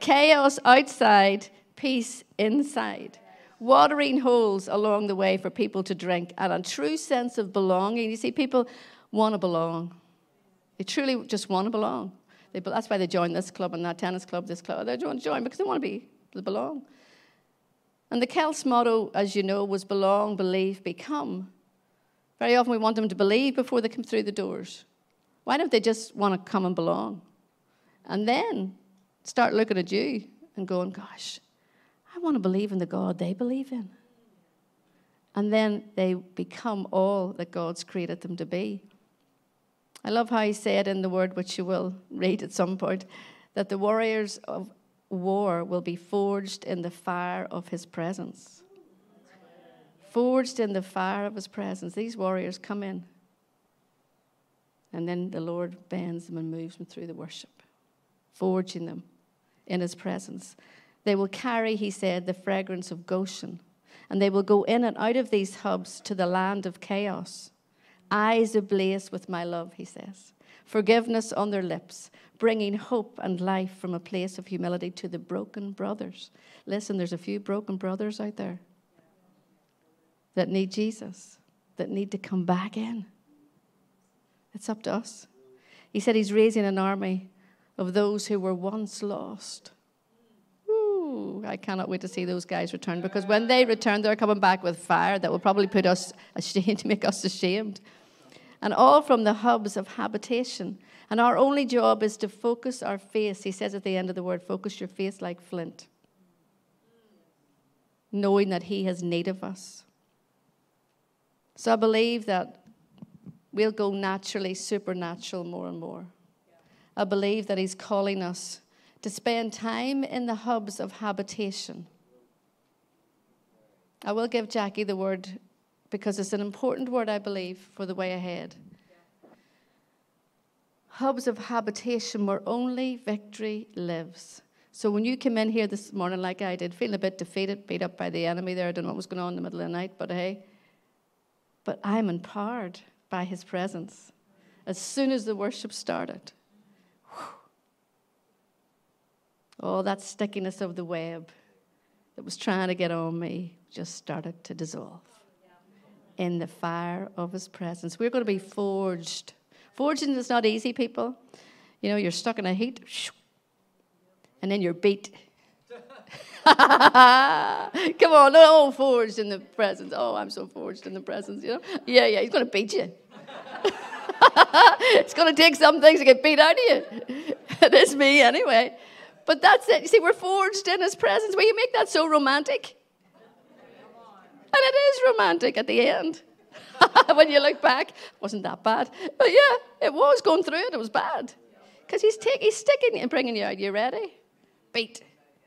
Chaos outside, peace inside. Watering holes along the way for people to drink and a true sense of belonging. You see, people want to belong. They truly just want to belong. They, that's why they join this club and that tennis club, this club. They want to join because they want to be, they belong. And the Celts motto, as you know, was belong, believe, become. Very often we want them to believe before they come through the doors. Why don't they just want to come and belong? And then start looking at you and going, gosh, I want to believe in the God they believe in. And then they become all that God's created them to be. I love how he said in the word, which you will read at some point, that the warriors of war will be forged in the fire of his presence. Forged in the fire of his presence. These warriors come in and then the Lord bends them and moves them through the worship, forging them in his presence. They will carry, he said, the fragrance of Goshen, and they will go in and out of these hubs to the land of chaos. Eyes ablaze with my love, he says. Forgiveness on their lips, bringing hope and life from a place of humility to the broken brothers. Listen, there's a few broken brothers out there that need Jesus, that need to come back in. It's up to us. He said he's raising an army of those who were once lost. Ooh, I cannot wait to see those guys return because when they return, they're coming back with fire that will probably put us ashamed, make us ashamed. And all from the hubs of habitation. And our only job is to focus our face. He says at the end of the word, focus your face like flint, knowing that He has need of us. So I believe that we'll go naturally supernatural more and more. I believe that He's calling us to spend time in the hubs of habitation. I will give Jacquie the word because it's an important word, I believe, for the way ahead. Hubs of habitation where only victory lives. So when you came in here this morning, like I did, feeling a bit defeated, beat up by the enemy there, I don't know what was going on in the middle of the night, but hey, but I'm empowered by his presence. As soon as the worship started, whew, all that stickiness of the web that was trying to get on me just started to dissolve in the fire of his presence. We're going to be forged. Forging is not easy, people. You know, you're stuck in a heat, and then you're beat. Come on, they're all forged in the presence. Oh, I'm so forged in the presence, you know? Yeah, yeah, he's going to beat you. it's going to take some things to get beat out of you. it is me anyway. But that's it. You see, we're forged in his presence. Will you make that so romantic? And it is romantic at the end. when you look back, wasn't that bad. But yeah, it was going through it. It was bad. Because he's, take, he's sticking and bringing you out. You ready? Beat.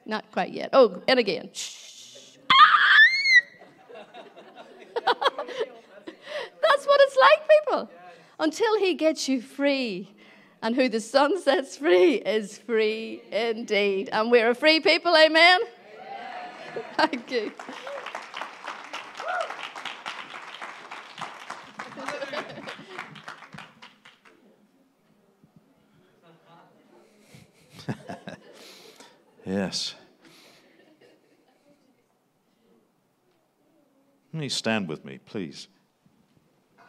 Not quite yet. Oh, and again. That's what it's like, people. Until he gets you free. And who the Son sets free is free indeed. And we're a free people, amen? Thank you. Yes. Please stand with me, please. I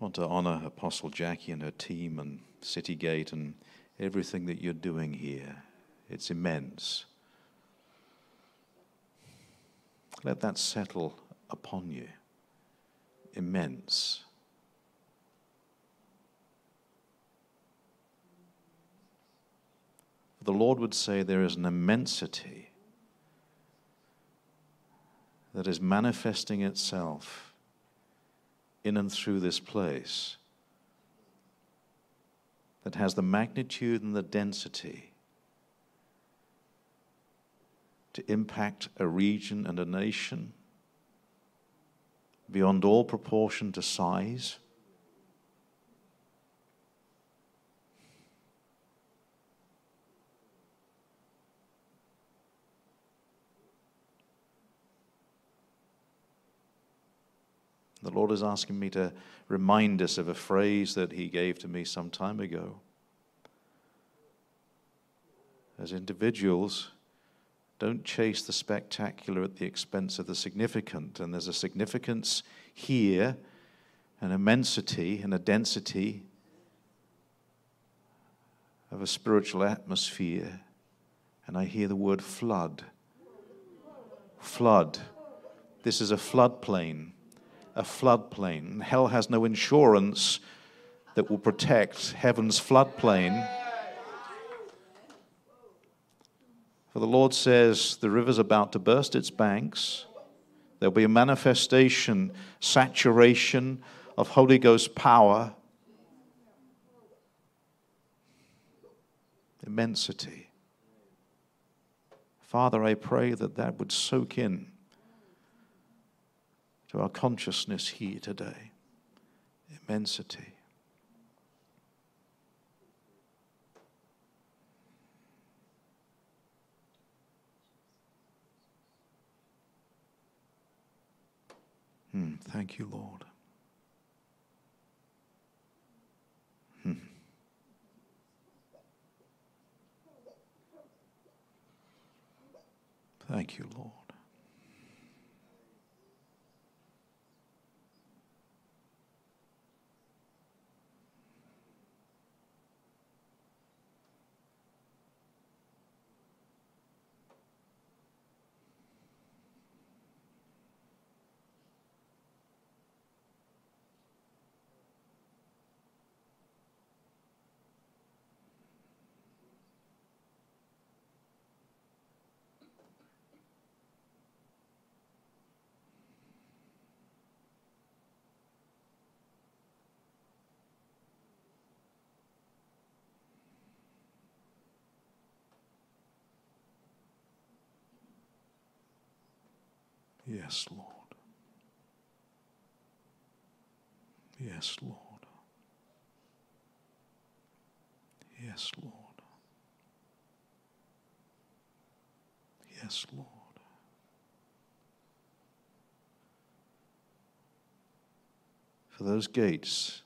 want to honor Apostle Jacquie and her team and CityGate and everything that you're doing here. It's immense. Let that settle upon you. Immense. The Lord would say there is an immensity that is manifesting itself in and through this place. that has the magnitude and the density to impact a region and a nation beyond all proportion to size. The Lord is asking me to remind us of a phrase that He gave to me some time ago. As individuals, don't chase the spectacular at the expense of the significant. And there's a significance here, an immensity and a density of a spiritual atmosphere. And I hear the word flood. Flood. This is a floodplain a floodplain. Hell has no insurance that will protect heaven's floodplain. For the Lord says the river's about to burst its banks. There'll be a manifestation, saturation of Holy Ghost power, immensity. Father, I pray that that would soak in to our consciousness here today. Immensity. Hmm, thank you, Lord. Hmm. Thank you, Lord. Yes, Lord. Yes, Lord. Yes, Lord. Yes, Lord. For those gates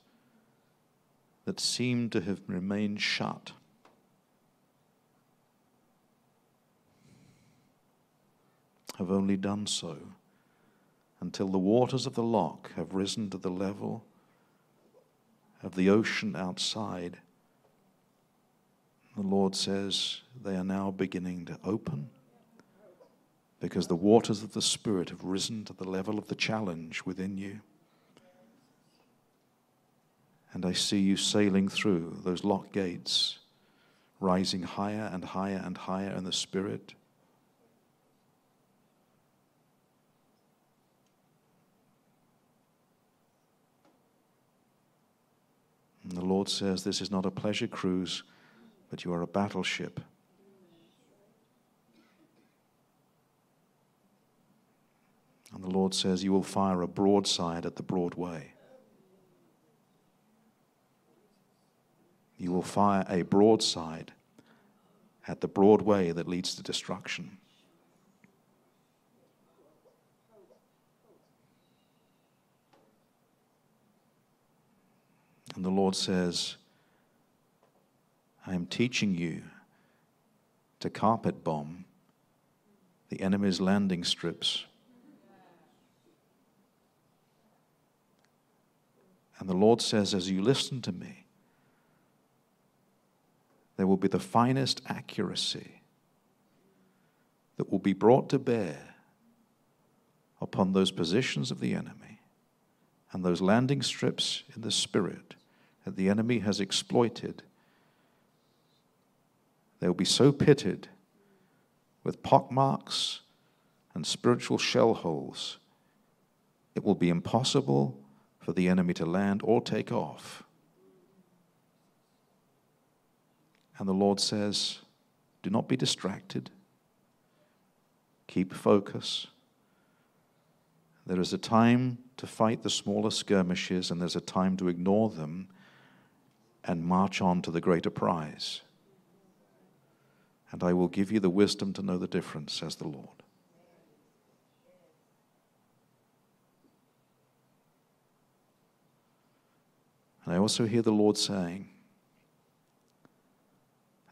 that seem to have remained shut. Have only done so until the waters of the lock have risen to the level of the ocean outside. The Lord says they are now beginning to open because the waters of the Spirit have risen to the level of the challenge within you. And I see you sailing through those lock gates, rising higher and higher and higher in the Spirit. And the Lord says, This is not a pleasure cruise, but you are a battleship. And the Lord says, You will fire a broadside at the Broadway. You will fire a broadside at the Broadway that leads to destruction. And the Lord says, I am teaching you to carpet bomb the enemy's landing strips. And the Lord says, as you listen to me, there will be the finest accuracy that will be brought to bear upon those positions of the enemy and those landing strips in the spirit that the enemy has exploited, they will be so pitted with pockmarks and spiritual shell holes, it will be impossible for the enemy to land or take off. And the Lord says, Do not be distracted. Keep focus. There is a time to fight the smaller skirmishes, and there's a time to ignore them and march on to the greater prize. And I will give you the wisdom to know the difference, says the Lord. And I also hear the Lord saying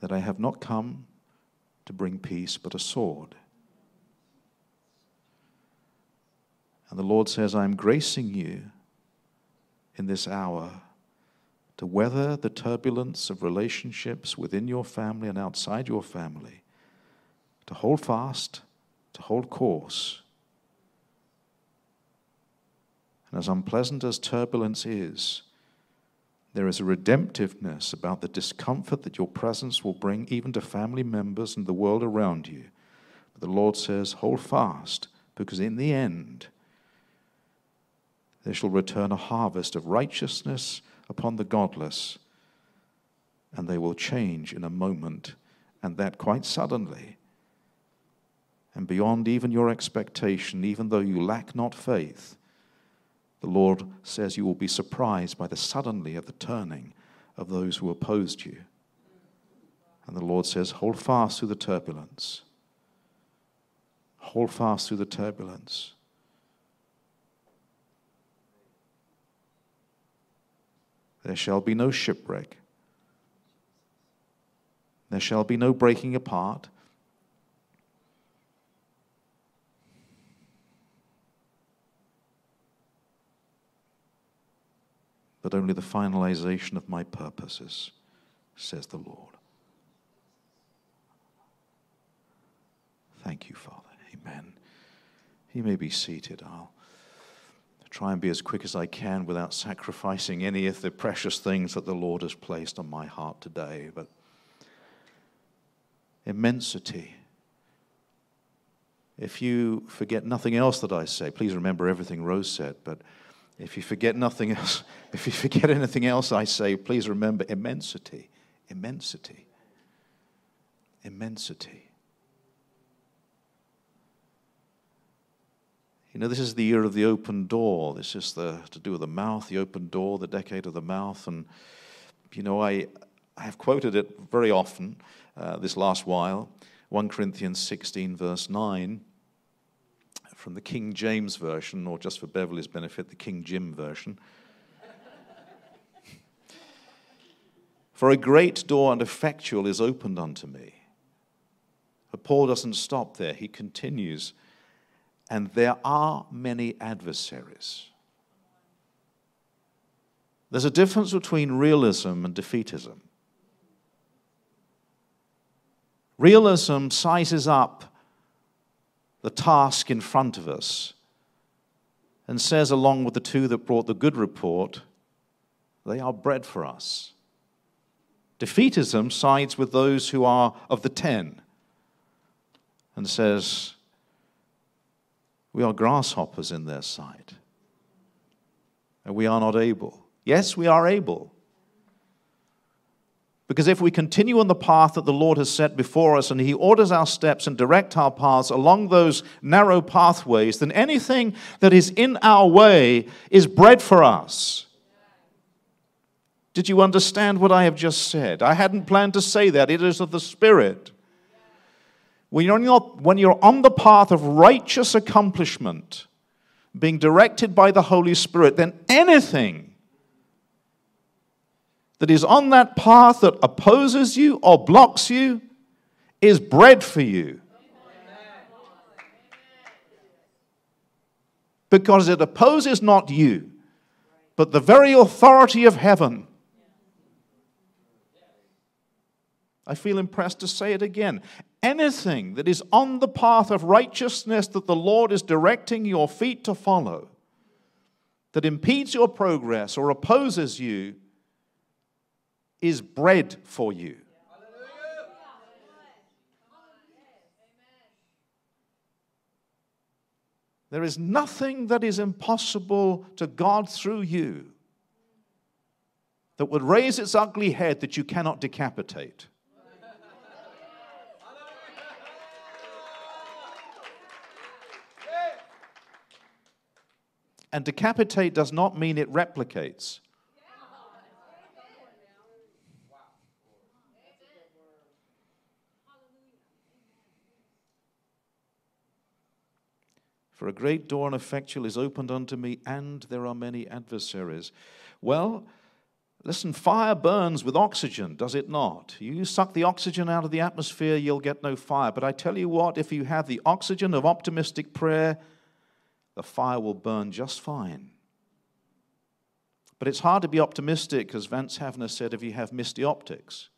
that I have not come to bring peace, but a sword. And the Lord says, I am gracing you in this hour to weather the turbulence of relationships within your family and outside your family, to hold fast, to hold course. And as unpleasant as turbulence is, there is a redemptiveness about the discomfort that your presence will bring even to family members and the world around you. But the Lord says, hold fast, because in the end, there shall return a harvest of righteousness upon the godless, and they will change in a moment, and that quite suddenly, and beyond even your expectation, even though you lack not faith. The Lord says you will be surprised by the suddenly of the turning of those who opposed you. And the Lord says, Hold fast through the turbulence. Hold fast through the turbulence. There shall be no shipwreck. There shall be no breaking apart. But only the finalization of my purposes, says the Lord. Thank you, Father. Amen. You may be seated. I'll try and be as quick as I can without sacrificing any of the precious things that the Lord has placed on my heart today. But immensity. If you forget nothing else that I say, please remember everything Rose said. But if you forget nothing else, if you forget anything else I say, please remember immensity. Immensity. Immensity. You know, this is the year of the open door. This is the, to do with the mouth, the open door, the decade of the mouth. And, you know, I, I have quoted it very often uh, this last while 1 Corinthians 16, verse 9, from the King James Version, or just for Beverly's benefit, the King Jim Version. for a great door and effectual is opened unto me. But Paul doesn't stop there, he continues and there are many adversaries. There's a difference between realism and defeatism. Realism sizes up the task in front of us and says, along with the two that brought the good report, they are bread for us. Defeatism sides with those who are of the ten and says, we are grasshoppers in their sight. And we are not able. Yes, we are able. Because if we continue on the path that the Lord has set before us and He orders our steps and direct our paths along those narrow pathways, then anything that is in our way is bread for us. Did you understand what I have just said? I hadn't planned to say that. It is of the Spirit. When you're, not, when you're on the path of righteous accomplishment, being directed by the Holy Spirit, then anything that is on that path that opposes you or blocks you is bread for you. Because it opposes not you, but the very authority of heaven. I feel impressed to say it again anything that is on the path of righteousness that the Lord is directing your feet to follow, that impedes your progress or opposes you, is bread for you. There is nothing that is impossible to God through you that would raise its ugly head that you cannot decapitate. And decapitate does not mean it replicates. For a great door and effectual is opened unto me, and there are many adversaries. Well, listen, fire burns with oxygen, does it not? You suck the oxygen out of the atmosphere, you'll get no fire. But I tell you what, if you have the oxygen of optimistic prayer, the fire will burn just fine. But it's hard to be optimistic, as Vance Havner said, if you have misty optics.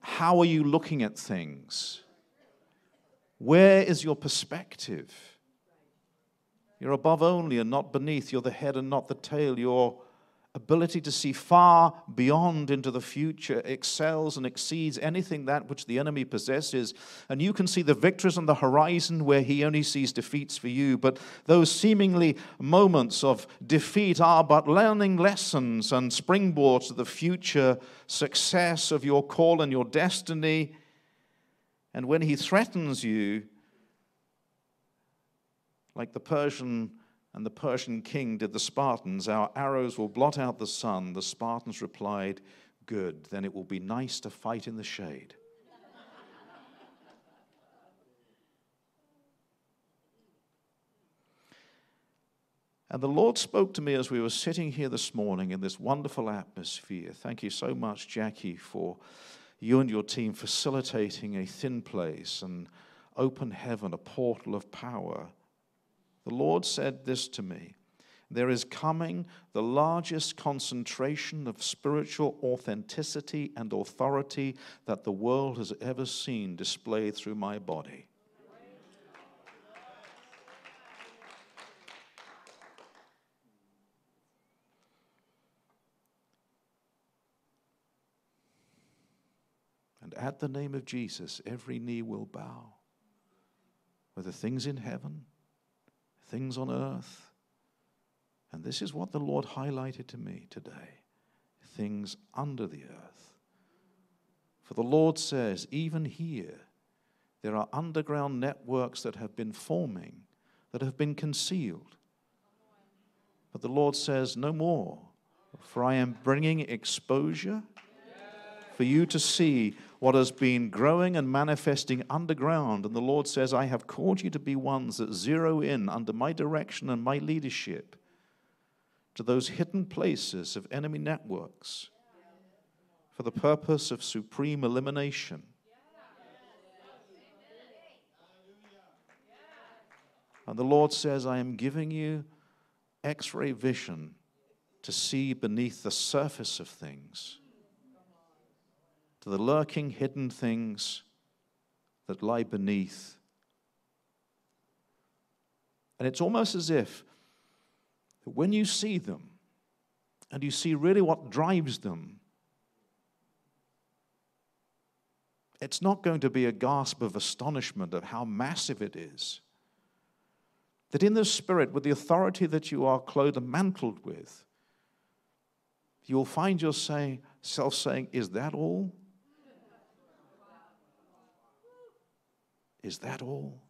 How are you looking at things? Where is your perspective? You're above only and not beneath. You're the head and not the tail. Your ability to see far beyond into the future excels and exceeds anything that which the enemy possesses. And you can see the victories on the horizon where he only sees defeats for you. But those seemingly moments of defeat are but learning lessons and springboards to the future success of your call and your destiny and when he threatens you, like the Persian and the Persian king did the Spartans, our arrows will blot out the sun. The Spartans replied, Good, then it will be nice to fight in the shade. And the Lord spoke to me as we were sitting here this morning in this wonderful atmosphere. Thank you so much, Jacquie, for you and your team facilitating a thin place and open heaven, a portal of power. The Lord said this to me There is coming the largest concentration of spiritual authenticity and authority that the world has ever seen displayed through my body. And at the name of Jesus, every knee will bow, whether things in heaven, things on earth. And this is what the Lord highlighted to me today things under the earth. For the Lord says, even here, there are underground networks that have been forming, that have been concealed. But the Lord says, no more, for I am bringing exposure for you to see what has been growing and manifesting underground. And the Lord says, I have called you to be ones that zero in under my direction and my leadership to those hidden places of enemy networks for the purpose of supreme elimination. And the Lord says, I am giving you x ray vision to see beneath the surface of things to the lurking, hidden things that lie beneath. And it's almost as if when you see them and you see really what drives them, it's not going to be a gasp of astonishment of how massive it is. That in the Spirit, with the authority that you are clothed and mantled with, you'll find yourself saying, Is that all? Is that all?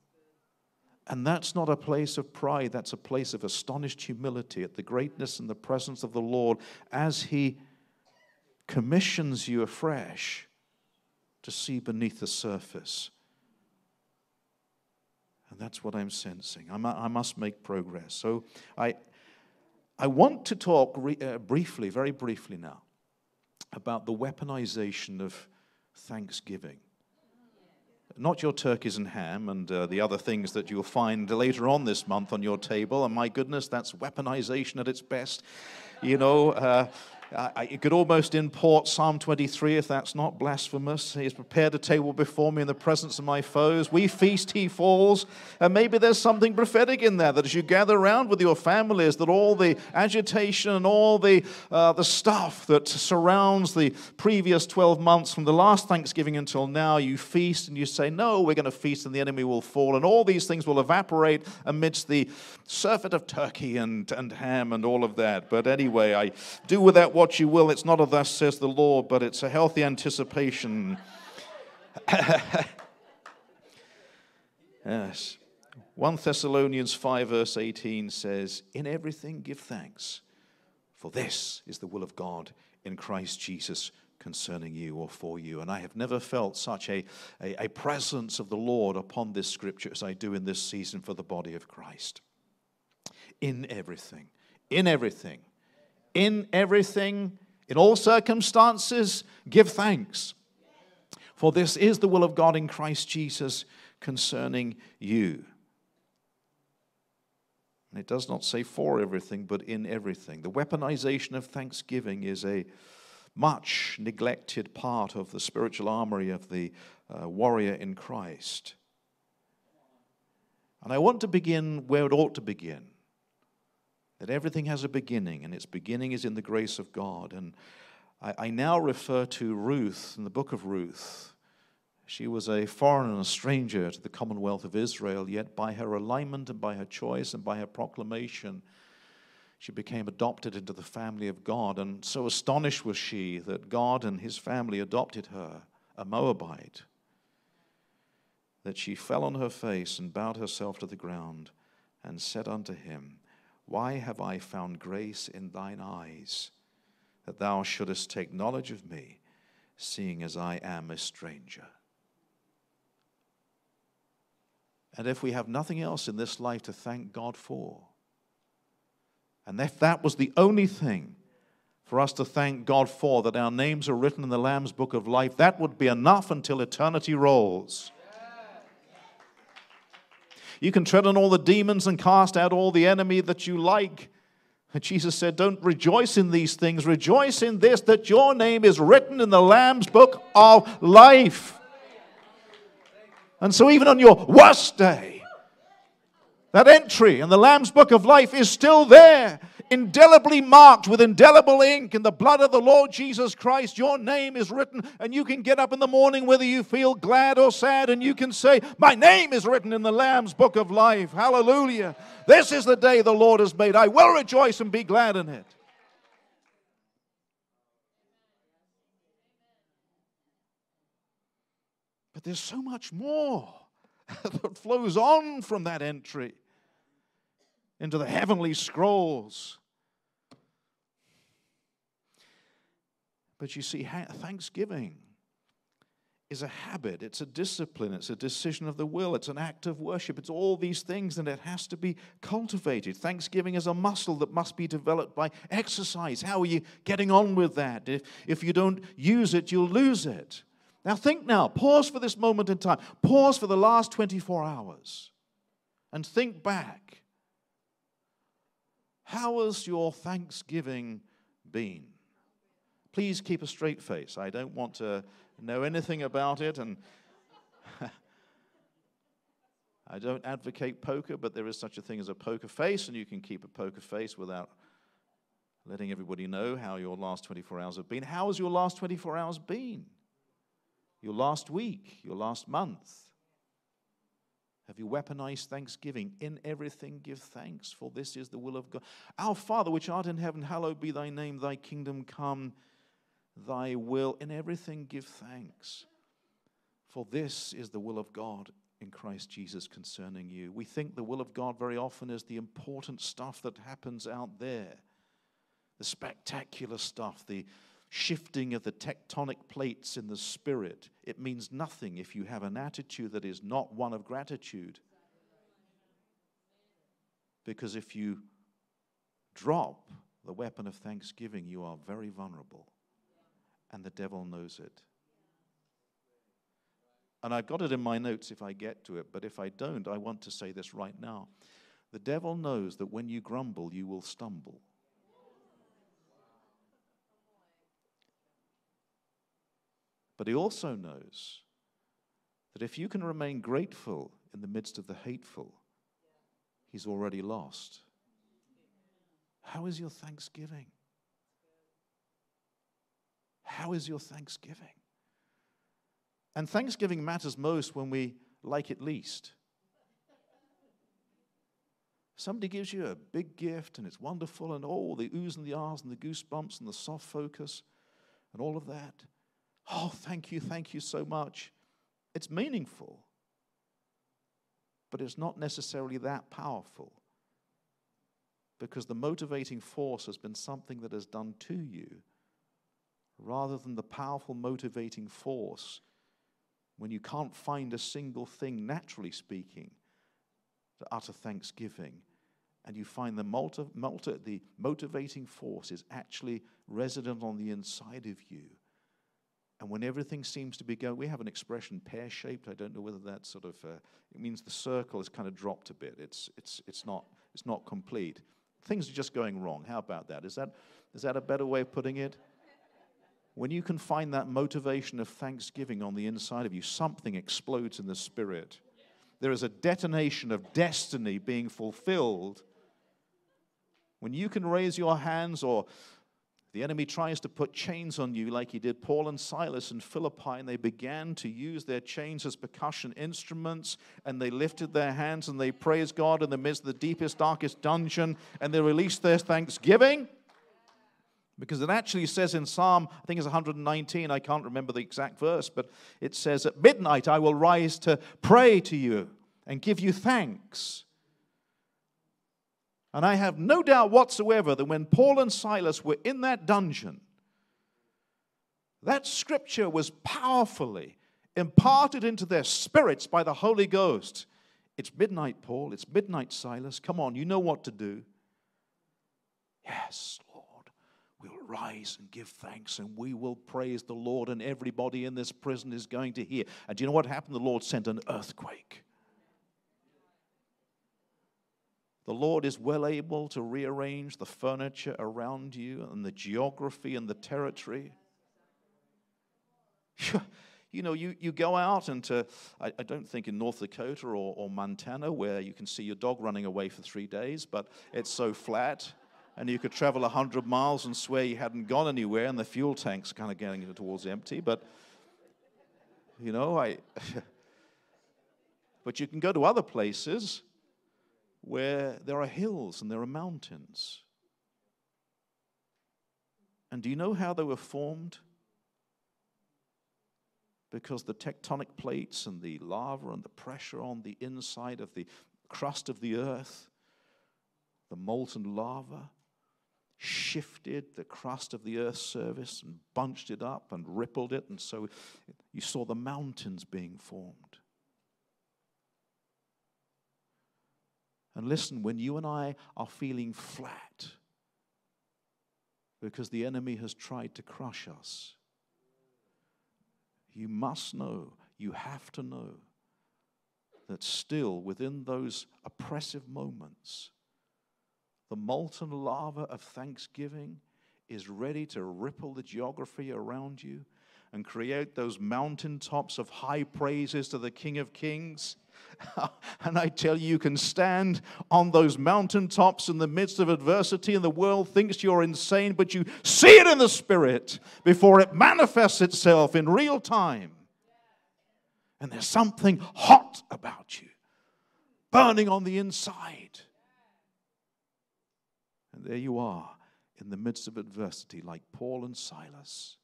And that's not a place of pride, that's a place of astonished humility at the greatness and the presence of the Lord as He commissions you afresh to see beneath the surface. And that's what I'm sensing. I must make progress. So I, I want to talk re, uh, briefly, very briefly now, about the weaponization of thanksgiving not your turkeys and ham and uh, the other things that you'll find later on this month on your table. And my goodness, that's weaponization at its best. You know, uh, I, you could almost import Psalm 23 if that's not blasphemous. He has prepared a table before me in the presence of my foes. We feast, he falls. And maybe there's something prophetic in there that as you gather around with your families, that all the agitation and all the, uh, the stuff that surrounds the previous 12 months from the last Thanksgiving until now, you feast and you say, No, we're going to feast and the enemy will fall. And all these things will evaporate amidst the surfeit of turkey and, and ham and all of that. But anyway, I do with that what you will. It's not a thus says the Lord, but it's a healthy anticipation. yes. 1 Thessalonians 5, verse 18 says, In everything give thanks, for this is the will of God in Christ Jesus concerning you or for you. And I have never felt such a, a, a, presence of the Lord upon this scripture as I do in this season for the body of Christ. In everything, in everything, in everything, in all circumstances, give thanks. For this is the will of God in Christ Jesus concerning you. And it does not say for everything, but in everything. The weaponization of thanksgiving is a much neglected part of the spiritual armory of the uh, warrior in Christ. And I want to begin where it ought to begin that everything has a beginning, and its beginning is in the grace of God. And I, I now refer to Ruth in the book of Ruth. She was a foreigner and a stranger to the commonwealth of Israel, yet by her alignment and by her choice and by her proclamation, she became adopted into the family of God. And so astonished was she that God and his family adopted her, a Moabite, that she fell on her face and bowed herself to the ground and said unto him, Why have I found grace in thine eyes, that thou shouldest take knowledge of me, seeing as I am a stranger? And if we have nothing else in this life to thank God for, and if that was the only thing for us to thank God for, that our names are written in the Lamb's book of life, that would be enough until eternity rolls. You can tread on all the demons and cast out all the enemy that you like. And Jesus said, Don't rejoice in these things. Rejoice in this, that your name is written in the Lamb's book of life. And so, even on your worst day, that entry in the Lamb's Book of Life is still there, indelibly marked with indelible ink in the blood of the Lord Jesus Christ. Your name is written, and you can get up in the morning whether you feel glad or sad, and you can say, My name is written in the Lamb's Book of Life. Hallelujah. This is the day the Lord has made. I will rejoice and be glad in it. But there's so much more that flows on from that entry into the heavenly scrolls. But you see, thanksgiving is a habit, it's a discipline, it's a decision of the will, it's an act of worship, it's all these things, and it has to be cultivated. Thanksgiving is a muscle that must be developed by exercise. How are you getting on with that? If, if you don't use it, you'll lose it. Now, think now, pause for this moment in time, pause for the last 24 hours, and think back. How has your Thanksgiving been? Please keep a straight face. I don't want to know anything about it, and I don't advocate poker, but there is such a thing as a poker face, and you can keep a poker face without letting everybody know how your last 24 hours have been. How has your last 24 hours been? Your last week, your last month? Have you weaponized thanksgiving? In everything give thanks, for this is the will of God. Our Father, which art in heaven, hallowed be thy name, thy kingdom come, thy will. In everything give thanks, for this is the will of God in Christ Jesus concerning you. We think the will of God very often is the important stuff that happens out there, the spectacular stuff, the shifting of the tectonic plates in the spirit. It means nothing if you have an attitude that is not one of gratitude. Because if you drop the weapon of thanksgiving, you are very vulnerable. And the devil knows it. And I've got it in my notes if I get to it, but if I don't, I want to say this right now. The devil knows that when you grumble, you will stumble. But he also knows that if you can remain grateful in the midst of the hateful, he's already lost. How is your thanksgiving? How is your thanksgiving? And thanksgiving matters most when we like it least. Somebody gives you a big gift and it's wonderful, and all the oohs and the ahs and the goosebumps and the soft focus and all of that. Oh, thank you, thank you so much. It's meaningful. but it's not necessarily that powerful because the motivating force has been something that has done to you rather than the powerful motivating force when you can't find a single thing, naturally speaking, to utter thanksgiving. And you find the, multi, multi, the motivating force is actually resident on the inside of you. And when everything seems to be going, we have an expression pear shaped. I don't know whether that's sort of, uh, it means the circle has kind of dropped a bit. It's, it's, it's, not, it's not complete. Things are just going wrong. How about that? Is, that? is that a better way of putting it? When you can find that motivation of thanksgiving on the inside of you, something explodes in the spirit. There is a detonation of destiny being fulfilled. When you can raise your hands, or the enemy tries to put chains on you, like he did Paul and Silas in Philippi, and they began to use their chains as percussion instruments, and they lifted their hands and they praised God in the midst of the deepest, darkest dungeon, and they released their thanksgiving. Because it actually says in Psalm, I think it's 119, I can't remember the exact verse, but it says, At midnight I will rise to pray to you and give you thanks. And I have no doubt whatsoever that when Paul and Silas were in that dungeon, that scripture was powerfully imparted into their spirits by the Holy Ghost. It's midnight, Paul. It's midnight, Silas. Come on, you know what to do. Yes, will rise and give thanks and we will praise the Lord, and everybody in this prison is going to hear. And do you know what happened? The Lord sent an earthquake. The Lord is well able to rearrange the furniture around you and the geography and the territory. You know, you, you go out into, I, I don't think in North Dakota or, or Montana where you can see your dog running away for three days, but it's so flat and you could travel 100 miles and swear you hadn't gone anywhere, and the fuel tank's kind of getting towards empty. But, you know, I. but you can go to other places where there are hills and there are mountains. And do you know how they were formed? Because the tectonic plates and the lava and the pressure on the inside of the crust of the earth, the molten lava, shifted the crust of the earth's surface and bunched it up and rippled it, and so you saw the mountains being formed. And listen, when you and I are feeling flat because the enemy has tried to crush us, you must know, you have to know that still within those oppressive moments, the molten lava of thanksgiving is ready to ripple the geography around you and create those mountaintops of high praises to the King of Kings. and I tell you, you can stand on those mountaintops in the midst of adversity, and the world thinks you're insane, but you see it in the Spirit before it manifests itself in real time. And there's something hot about you, burning on the inside. There you are in the midst of adversity, like Paul and Silas,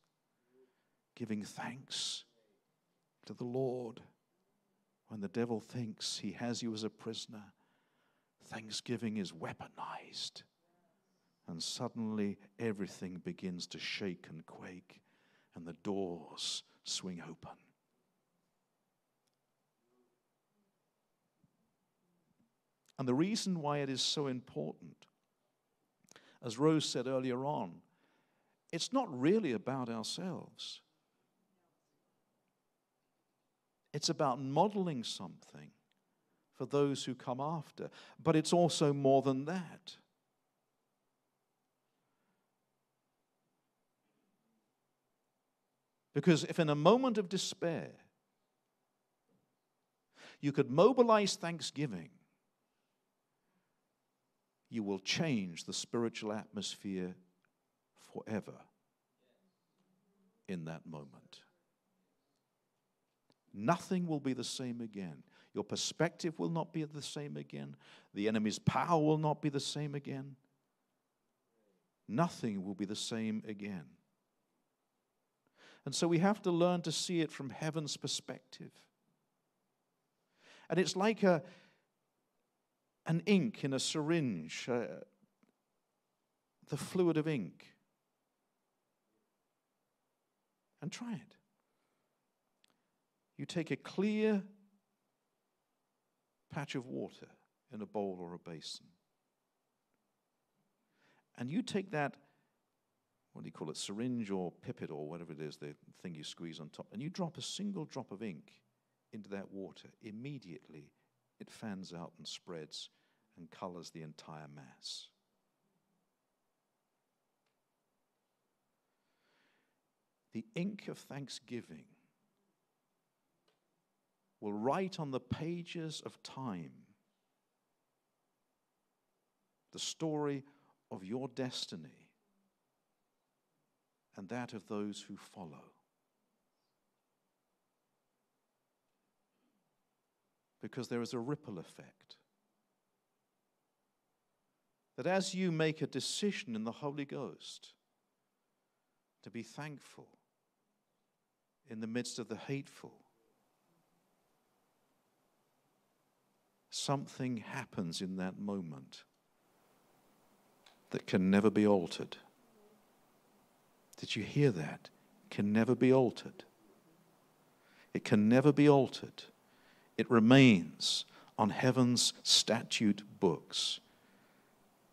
giving thanks to the Lord. When the devil thinks he has you as a prisoner, thanksgiving is weaponized. And suddenly everything begins to shake and quake, and the doors swing open. And the reason why it is so important as Rose said earlier on, it's not really about ourselves. It's about modeling something for those who come after. But it's also more than that. Because if in a moment of despair you could mobilize thanksgiving you will change the spiritual atmosphere forever in that moment. Nothing will be the same again. Your perspective will not be the same again. The enemy's power will not be the same again. Nothing will be the same again. And so we have to learn to see it from heaven's perspective. And it's like a, an ink in a syringe, uh, the fluid of ink, and try it. You take a clear patch of water in a bowl or a basin, and you take that what do you call it, syringe or pipette or whatever it is, the thing you squeeze on top, and you drop a single drop of ink into that water, immediately it fans out and spreads and colors the entire mass. The ink of thanksgiving will write on the pages of time the story of your destiny and that of those who follow. Because there is a ripple effect. That as you make a decision in the Holy Ghost to be thankful in the midst of the hateful, something happens in that moment that can never be altered. Did you hear that? Can never be altered. It can never be altered. It remains on heaven's statute books.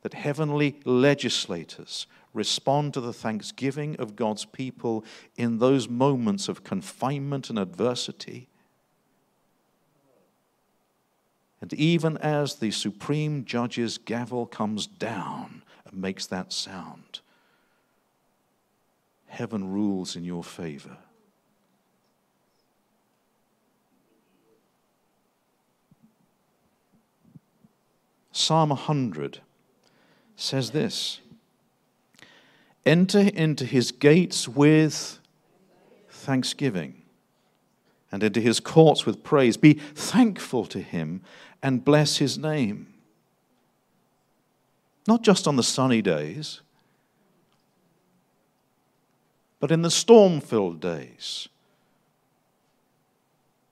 That heavenly legislators respond to the thanksgiving of God's people in those moments of confinement and adversity. And even as the supreme judge's gavel comes down and makes that sound, heaven rules in your favor. Psalm 100 says this Enter into his gates with thanksgiving and into his courts with praise. Be thankful to him and bless his name. Not just on the sunny days, but in the storm filled days,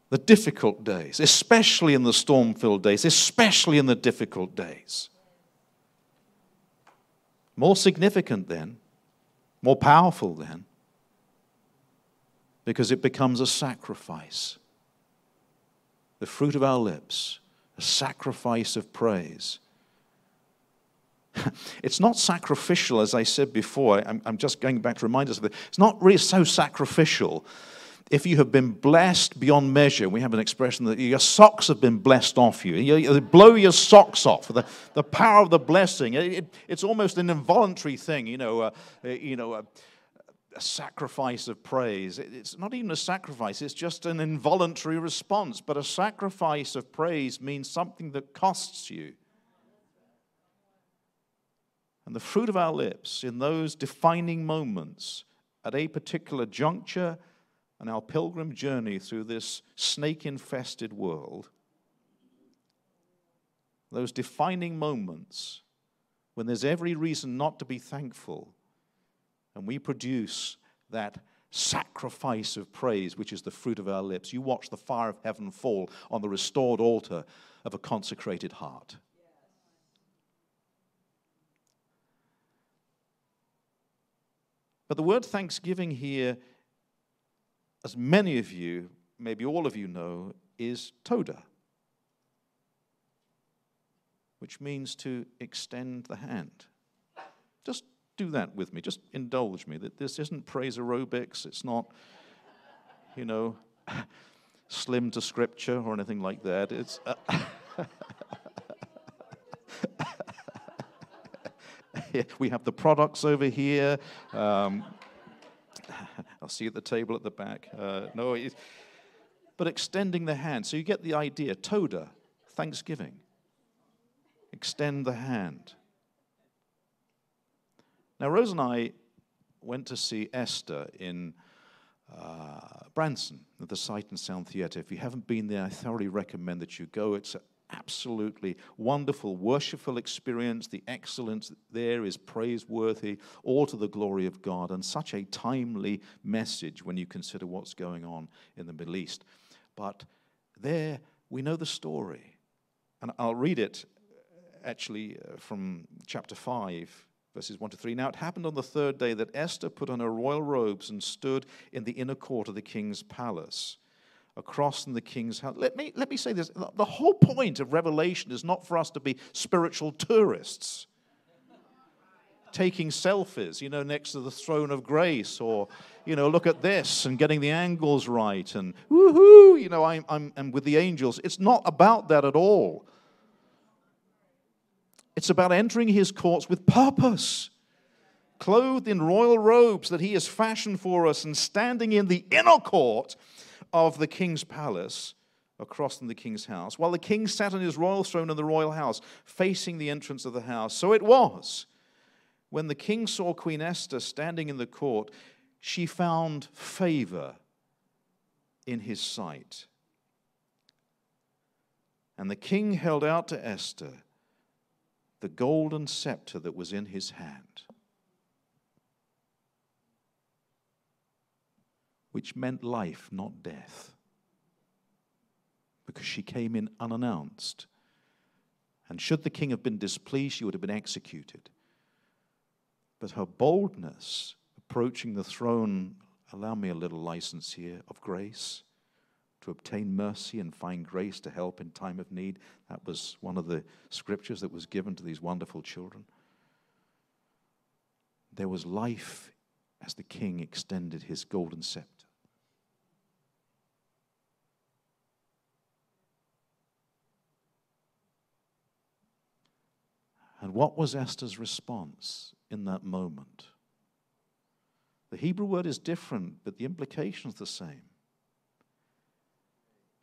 the difficult days, especially in the storm filled days, especially in the difficult days. More significant then, more powerful then, because it becomes a sacrifice. The fruit of our lips, a sacrifice of praise. it's not sacrificial, as I said before. I'm, I'm, just going back to remind us of it. It's not really so sacrificial. If you have been blessed beyond measure, we have an expression that your socks have been blessed off you. You, you blow your socks off the, the power of the blessing. It, it, it's almost an involuntary thing, you know, uh, uh you know, a, a sacrifice of praise. It's not even a sacrifice, it's just an involuntary response. But a sacrifice of praise means something that costs you. And the fruit of our lips in those defining moments at a particular juncture on our pilgrim journey through this snake infested world, those defining moments when there's every reason not to be thankful, and we produce that sacrifice of praise, which is the fruit of our lips. You watch the fire of heaven fall on the restored altar of a consecrated heart. But the word thanksgiving here, as many of you, maybe all of you know, is toda, which means to extend the hand. Just do that with me. Just indulge me. That this isn't praise aerobics. It's not, you know, slim to scripture or anything like that. It's. Uh, we have the products over here. Um, I'll see you at the table at the back. Uh, no, but extending the hand. So you get the idea. Toda, thanksgiving. Extend the hand. Now, Rose and I went to see Esther in uh, Branson at the Sight and Sound Theatre. If you haven't been there, I thoroughly recommend that you go. It's absolutely wonderful, worshipful experience. The excellence there is praiseworthy, all to the glory of God, and such a timely message when you consider what's going on in the Middle East. But there we know the story. And I'll read it actually uh, from chapter 5, verses 1 to 3. Now it happened on the third day that Esther put on her royal robes and stood in the inner court of the king's palace, across from the king's house. Let me, let me say this the whole point of Revelation is not for us to be spiritual tourists. Taking selfies, you know, next to the throne of grace, or, you know, look at this and getting the angles right, and woohoo, you know, I'm, I'm, I'm with the angels. It's not about that at all. It's about entering his courts with purpose, clothed in royal robes that he has fashioned for us, and standing in the inner court of the king's palace across from the king's house, while the king sat on his royal throne in the royal house, facing the entrance of the house. So it was, when the king saw Queen Esther standing in the court, she found favor in his sight. And the king held out to Esther the golden scepter that was in his hand, which meant life, not death, because she came in unannounced. And should the king have been displeased, she would have been executed. But her boldness approaching the throne, allow me a little license here, of grace to obtain mercy and find grace to help in time of need. That was one of the scriptures that was given to these wonderful children. There was life as the king extended his golden scepter. And what was Esther's response in that moment? The Hebrew word is different, but the implication is the same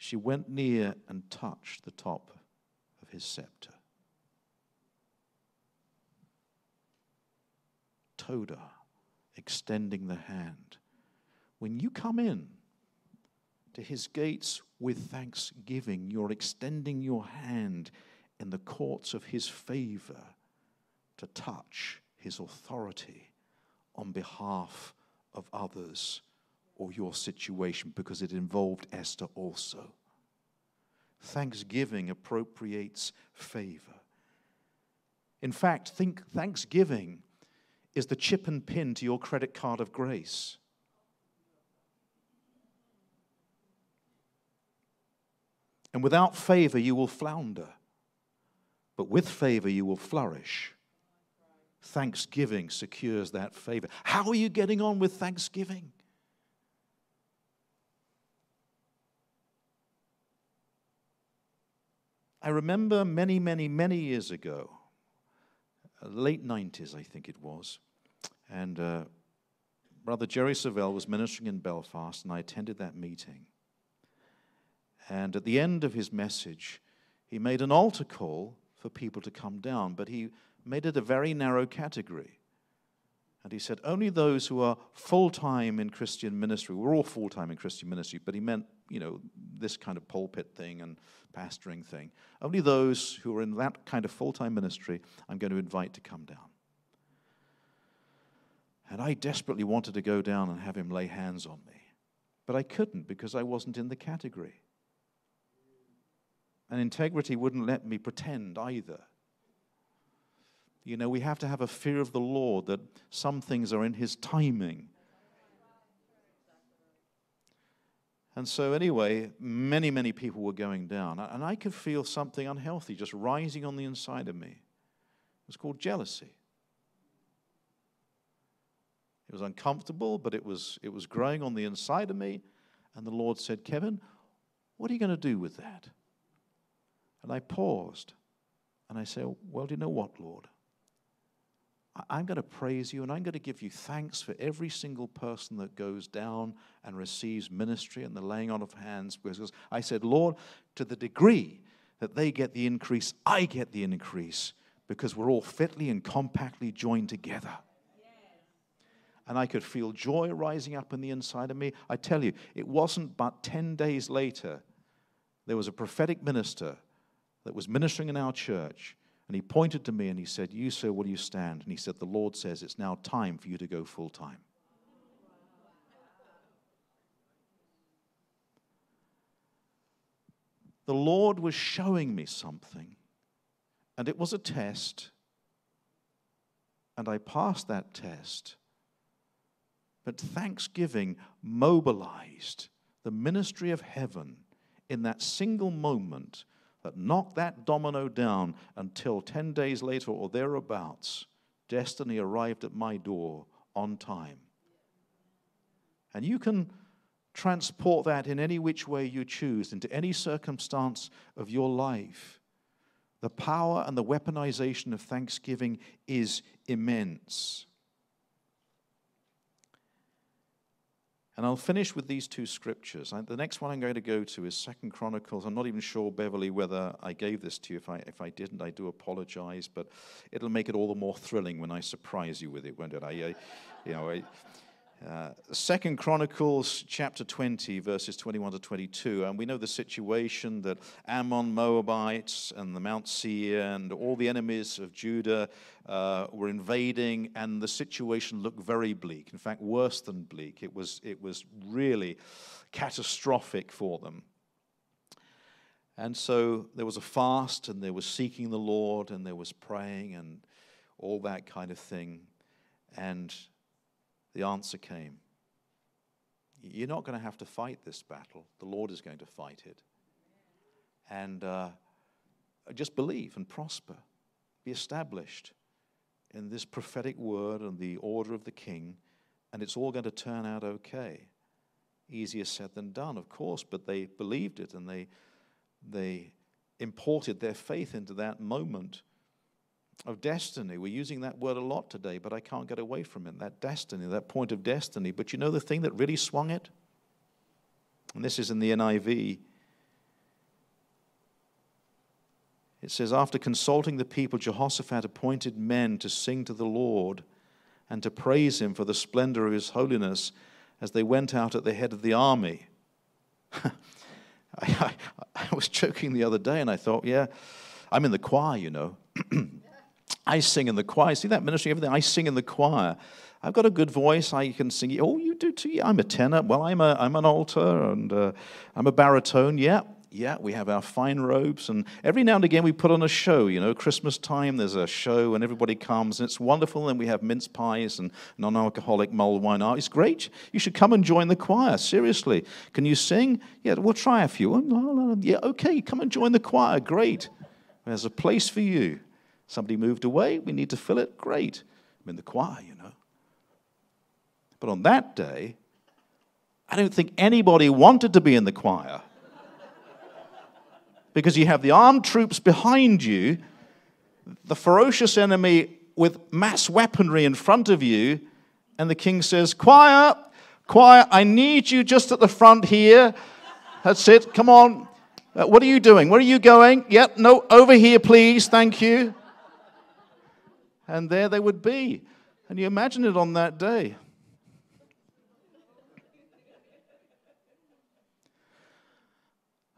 she went near and touched the top of his scepter. Toda, extending the hand. When you come in to his gates with thanksgiving, you're extending your hand in the courts of his favor to touch his authority on behalf of others or your situation because it involved Esther also. Thanksgiving appropriates favor. In fact, think thanksgiving is the chip and pin to your credit card of grace. And without favor, you will flounder. But with favor, you will flourish. Thanksgiving secures that favor. How are you getting on with thanksgiving? I remember many, many, many years ago, uh, late 90s, I think it was, and uh, Brother Jerry Savelle was ministering in Belfast, and I attended that meeting. And at the end of his message, he made an altar call for people to come down, but he made it a very narrow category. And he said, only those who are full time in Christian ministry, we're all full time in Christian ministry, but he meant, you know, this kind of pulpit thing and pastoring thing. Only those who are in that kind of full time ministry, I'm going to invite to come down. And I desperately wanted to go down and have him lay hands on me, but I couldn't because I wasn't in the category. And integrity wouldn't let me pretend either. You know, we have to have a fear of the Lord that some things are in His timing And so, anyway, many, many people were going down. And I could feel something unhealthy just rising on the inside of me. It was called jealousy. It was uncomfortable, but it was, it was growing on the inside of me. And the Lord said, Kevin, what are you going to do with that? And I paused. And I said, Well, do you know what, Lord? I'm going to praise you and I'm going to give you thanks for every single person that goes down and receives ministry and the laying on of hands. Because I said, Lord, to the degree that they get the increase, I get the increase because we're all fitly and compactly joined together. And I could feel joy rising up in the inside of me. I tell you, it wasn't but 10 days later, there was a prophetic minister that was ministering in our church and he pointed to me and he said, You, sir, will you stand? And he said, The Lord says it's now time for you to go full time. The Lord was showing me something. And it was a test, and I passed that test. But thanksgiving mobilized the ministry of heaven in that single moment that knocked that domino down until 10 days later or thereabouts, destiny arrived at my door on time. And you can transport that in any which way you choose into any circumstance of your life. The power and the weaponization of thanksgiving is immense. And I'll finish with these two scriptures. the next one I'm going to go to is Second Chronicles. I'm not even sure, Beverly, whether I gave this to you. If I, if I didn't, I do apologize, but it'll make it all the more thrilling when I surprise you with it, won't it? I, I you know, I, uh, Second Chronicles chapter 20, verses 21 to 22, and we know the situation that Ammon, Moabites, and the Mount Seir, and all the enemies of Judah uh, were invading, and the situation looked very bleak. In fact, worse than bleak. It was, it was really catastrophic for them. And so there was a fast, and there was seeking the Lord, and there was praying, and all that kind of thing. And the answer came You're not going to have to fight this battle, the Lord is going to fight it. And uh, just believe and prosper, be established in this prophetic word and the order of the king, and it's all going to turn out okay. Easier said than done, of course, but they believed it and they, they imported their faith into that moment of destiny. We're using that word a lot today, but I can't get away from it. That destiny, that point of destiny. But you know the thing that really swung it? And this is in the NIV. It says, After consulting the people, Jehoshaphat appointed men to sing to the Lord and to praise him for the splendor of his holiness as they went out at the head of the army. I, I, I was joking the other day and I thought, yeah, I'm in the choir, you know. I sing in the choir. See that ministry, everything? I sing in the choir. I've got a good voice. I can sing. Oh, you do too? Yeah, I'm a tenor. Well, I'm, a, I'm an alto and uh, I'm a baritone. Yeah, yeah, we have our fine robes. And every now and again we put on a show. You know, Christmas time, there's a show and everybody comes and it's wonderful. And we have mince pies and non alcoholic mulled wine. Oh, it's great. You should come and join the choir. Seriously. Can you sing? Yeah, we'll try a few. Yeah, okay, come and join the choir. Great. There's a place for you. Somebody moved away, we need to fill it. Great. I'm in the choir, you know. But on that day, I don't think anybody wanted to be in the choir. because you have the armed troops behind you, the ferocious enemy with mass weaponry in front of you, and the king says, Choir, choir, I need you just at the front here. That's it, come on. Uh, what are you doing? Where are you going? Yep, no, over here, please, thank you and there they would be. And you imagine it on that day.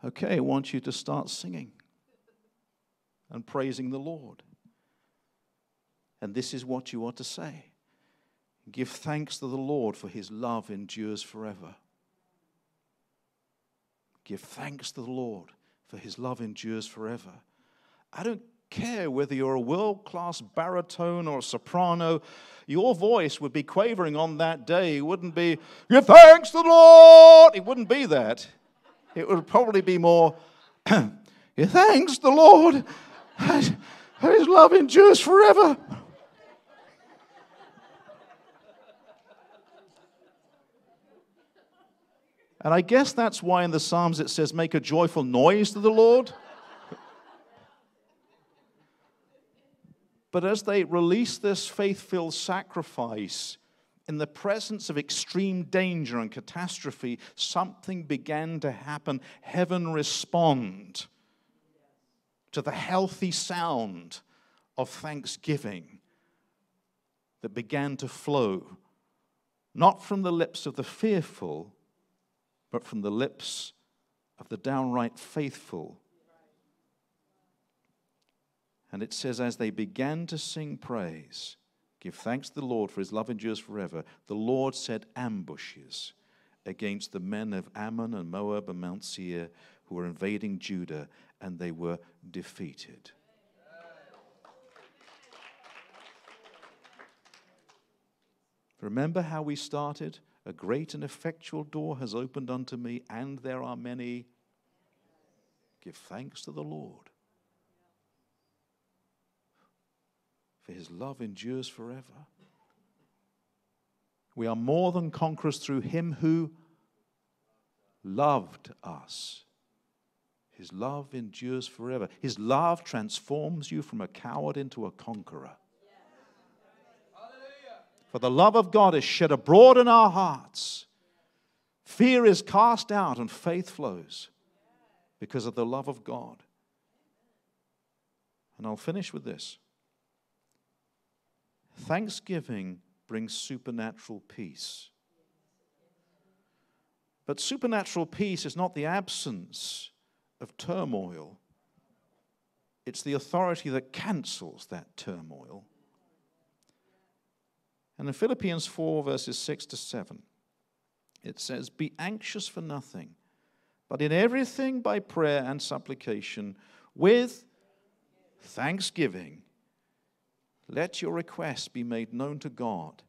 Okay, I want you to start singing and praising the Lord. And this is what you are to say Give thanks to the Lord, for his love endures forever. Give thanks to the Lord, for his love endures forever. I don't care whether you're a world class baritone or a soprano, your voice would be quavering on that day. It wouldn't be, Give thanks to the Lord. It wouldn't be that. It would probably be more, Give thanks to the Lord. His love endures forever. And I guess that's why in the Psalms it says, Make a joyful noise to the Lord. But as they released this faith filled sacrifice, in the presence of extreme danger and catastrophe, something began to happen. Heaven respond to the healthy sound of thanksgiving that began to flow, not from the lips of the fearful, but from the lips of the downright faithful and it says, As they began to sing praise, give thanks to the Lord, for his love endures forever, the Lord set ambushes against the men of Ammon and Moab and Mount Seir who were invading Judah, and they were defeated. Remember how we started? A great and effectual door has opened unto me, and there are many. Give thanks to the Lord. For his love endures forever. We are more than conquerors through him who loved us. His love endures forever. His love transforms you from a coward into a conqueror. For the love of God is shed abroad in our hearts. Fear is cast out and faith flows because of the love of God. And I'll finish with this Thanksgiving brings supernatural peace. But supernatural peace is not the absence of turmoil, it's the authority that cancels that turmoil. And in Philippians 4, verses 6 to 7, it says, Be anxious for nothing, but in everything by prayer and supplication, with thanksgiving, let your requests be made known to God,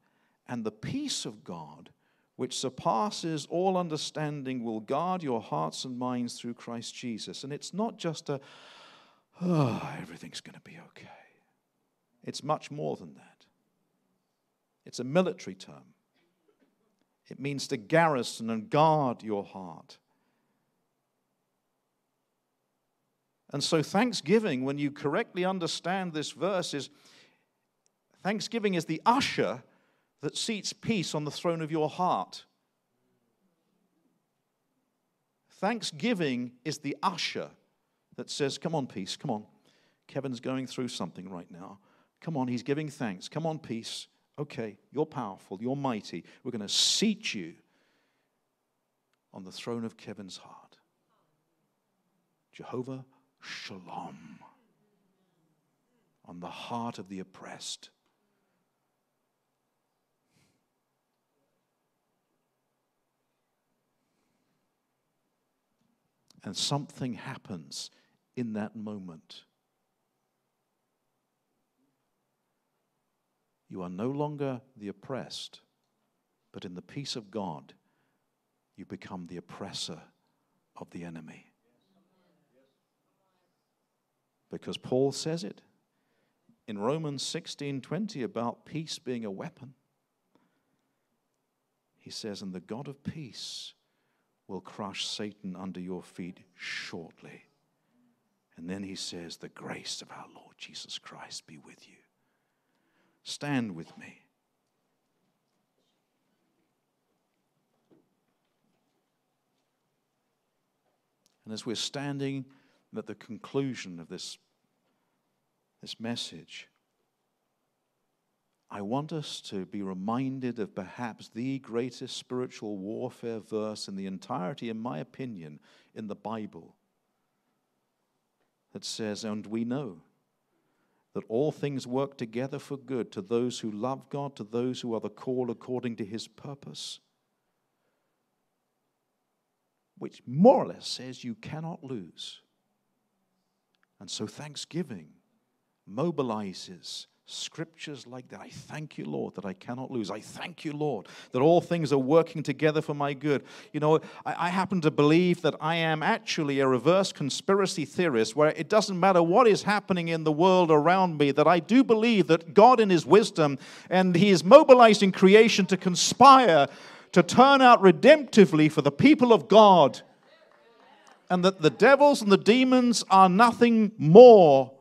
and the peace of God, which surpasses all understanding, will guard your hearts and minds through Christ Jesus. And it's not just a, oh, everything's going to be okay. It's much more than that. It's a military term. It means to garrison and guard your heart. And so, thanksgiving, when you correctly understand this verse, is thanksgiving is the usher that seats peace on the throne of your heart. Thanksgiving is the usher that says, Come on, peace, come on. Kevin's going through something right now. Come on, he's giving thanks. Come on, peace okay, you're powerful, you're mighty. We're going to seat you on the throne of Kevin's heart. Jehovah Shalom on the heart of the oppressed. And something happens in that moment. You are no longer the oppressed, but in the peace of God, you become the oppressor of the enemy. Because Paul says it in Romans 16:20 about peace being a weapon. He says, "And the God of peace will crush Satan under your feet shortly." And then he says, "The grace of our Lord Jesus Christ be with you." Stand with me. And as we're standing at the conclusion of this, this message, I want us to be reminded of perhaps the greatest spiritual warfare verse in the entirety, in my opinion, in the Bible that says, And we know that all things work together for good to those who love God, to those who are the called according to his purpose. Which more or less says you cannot lose. And so thanksgiving mobilizes Scriptures like that. I thank you, Lord, that I cannot lose. I thank you, Lord, that all things are working together for my good. You know, I, I, happen to believe that I am actually a reverse conspiracy theorist where it doesn't matter what is happening in the world around me, that I do believe that God, in His wisdom, and He is mobilizing creation to conspire to turn out redemptively for the people of God. And that the devils and the demons are nothing more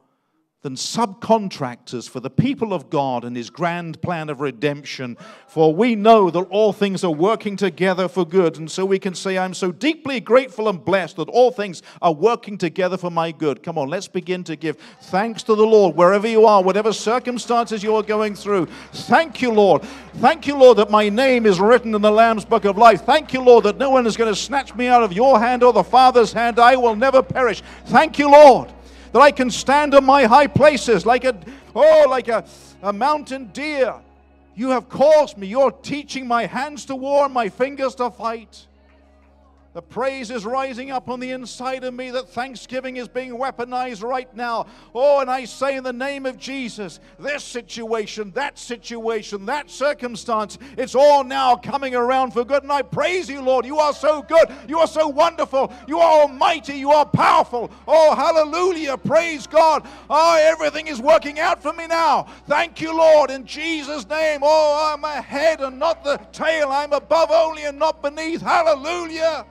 than subcontractors for the people of God and His grand plan of redemption. For we know that all things are working together for good. And so we can say, I'm so deeply grateful and blessed that all things are working together for my good. Come on, let's begin to give thanks to the Lord wherever you are, whatever circumstances you are going through. Thank you, Lord. Thank you, Lord, that my name is written in the Lamb's book of life. Thank you, Lord, that no one is going to snatch me out of your hand or the Father's hand. I will never perish. Thank you, Lord that I can stand on my high places like a, oh, like a, a mountain deer. You have caused me. You're teaching my hands to war, my fingers to fight. The praise is rising up on the inside of me that thanksgiving is being weaponized right now. Oh, and I say in the name of Jesus, this situation, that situation, that circumstance, it's all now coming around for good. And I praise you, Lord. You are so good. You are so wonderful. You are almighty. You are powerful. Oh, hallelujah. Praise God. Oh, everything is working out for me now. Thank you, Lord, in Jesus' name. Oh, I'm a head and not the tail. I'm above only and not beneath. Hallelujah.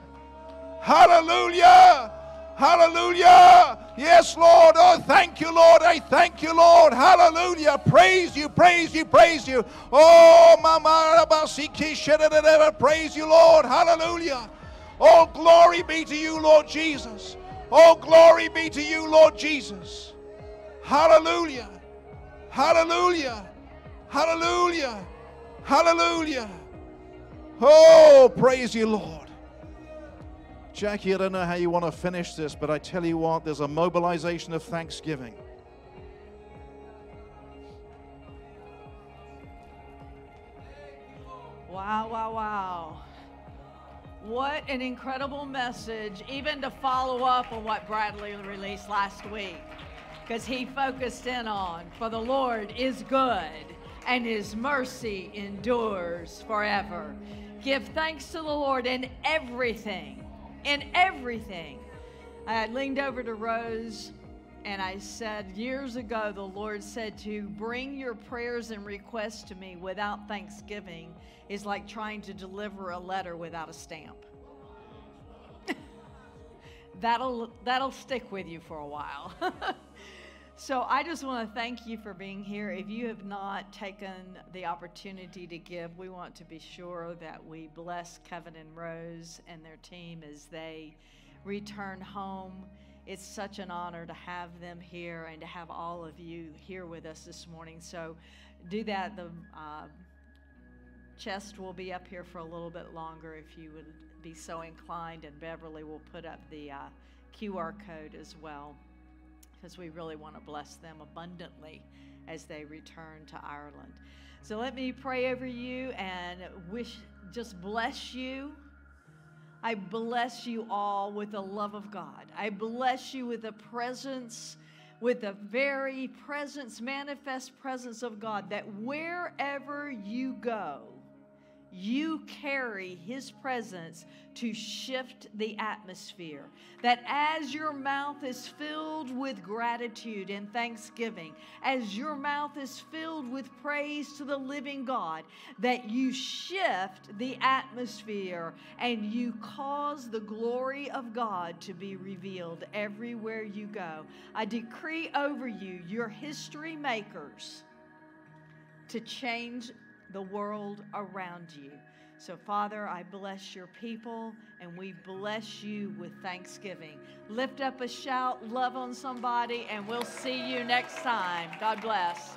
Hallelujah. Hallelujah. Yes, Lord. Oh, thank you, Lord. I thank you, Lord. Hallelujah. Praise you, praise you, praise you. Oh, Mama praise you, Lord. Hallelujah. Oh, glory be to you, Lord Jesus. Oh, glory be to you, Lord Jesus. Hallelujah. Hallelujah. Hallelujah. Hallelujah. Oh, praise you, Lord. Jacquie, I don't know how you want to finish this, but I tell you what, there's a mobilization of thanksgiving. Wow, wow, wow. What an incredible message, even to follow up on what Bradley released last week. Because he focused in on, for the Lord is good and his mercy endures forever. Give thanks to the Lord in everything in everything. I leaned over to Rose and I said, Years ago, the Lord said to bring your prayers and requests to me without thanksgiving is like trying to deliver a letter without a stamp. that'll, that'll stick with you for a while. So I just want to thank you for being here. If you have not taken the opportunity to give, we want to be sure that we bless Kevin and Rose and their team as they return home. It's such an honor to have them here and to have all of you here with us this morning. So do that. The uh, chest will be up here for a little bit longer if you would be so inclined, and Beverly will put up the uh, QR code as well because we really want to bless them abundantly as they return to Ireland. So let me pray over you and wish, just bless you. I bless you all with the love of God. I bless you with the presence, with the very presence, manifest presence of God, that wherever you go, you carry His presence to shift the atmosphere. That as your mouth is filled with gratitude and thanksgiving, as your mouth is filled with praise to the living God, that you shift the atmosphere and you cause the glory of God to be revealed everywhere you go. I decree over you, your history makers, to change the world around you. So, Father, I bless your people and we bless you with thanksgiving. Lift up a shout, love on somebody, and we'll see you next time. God bless.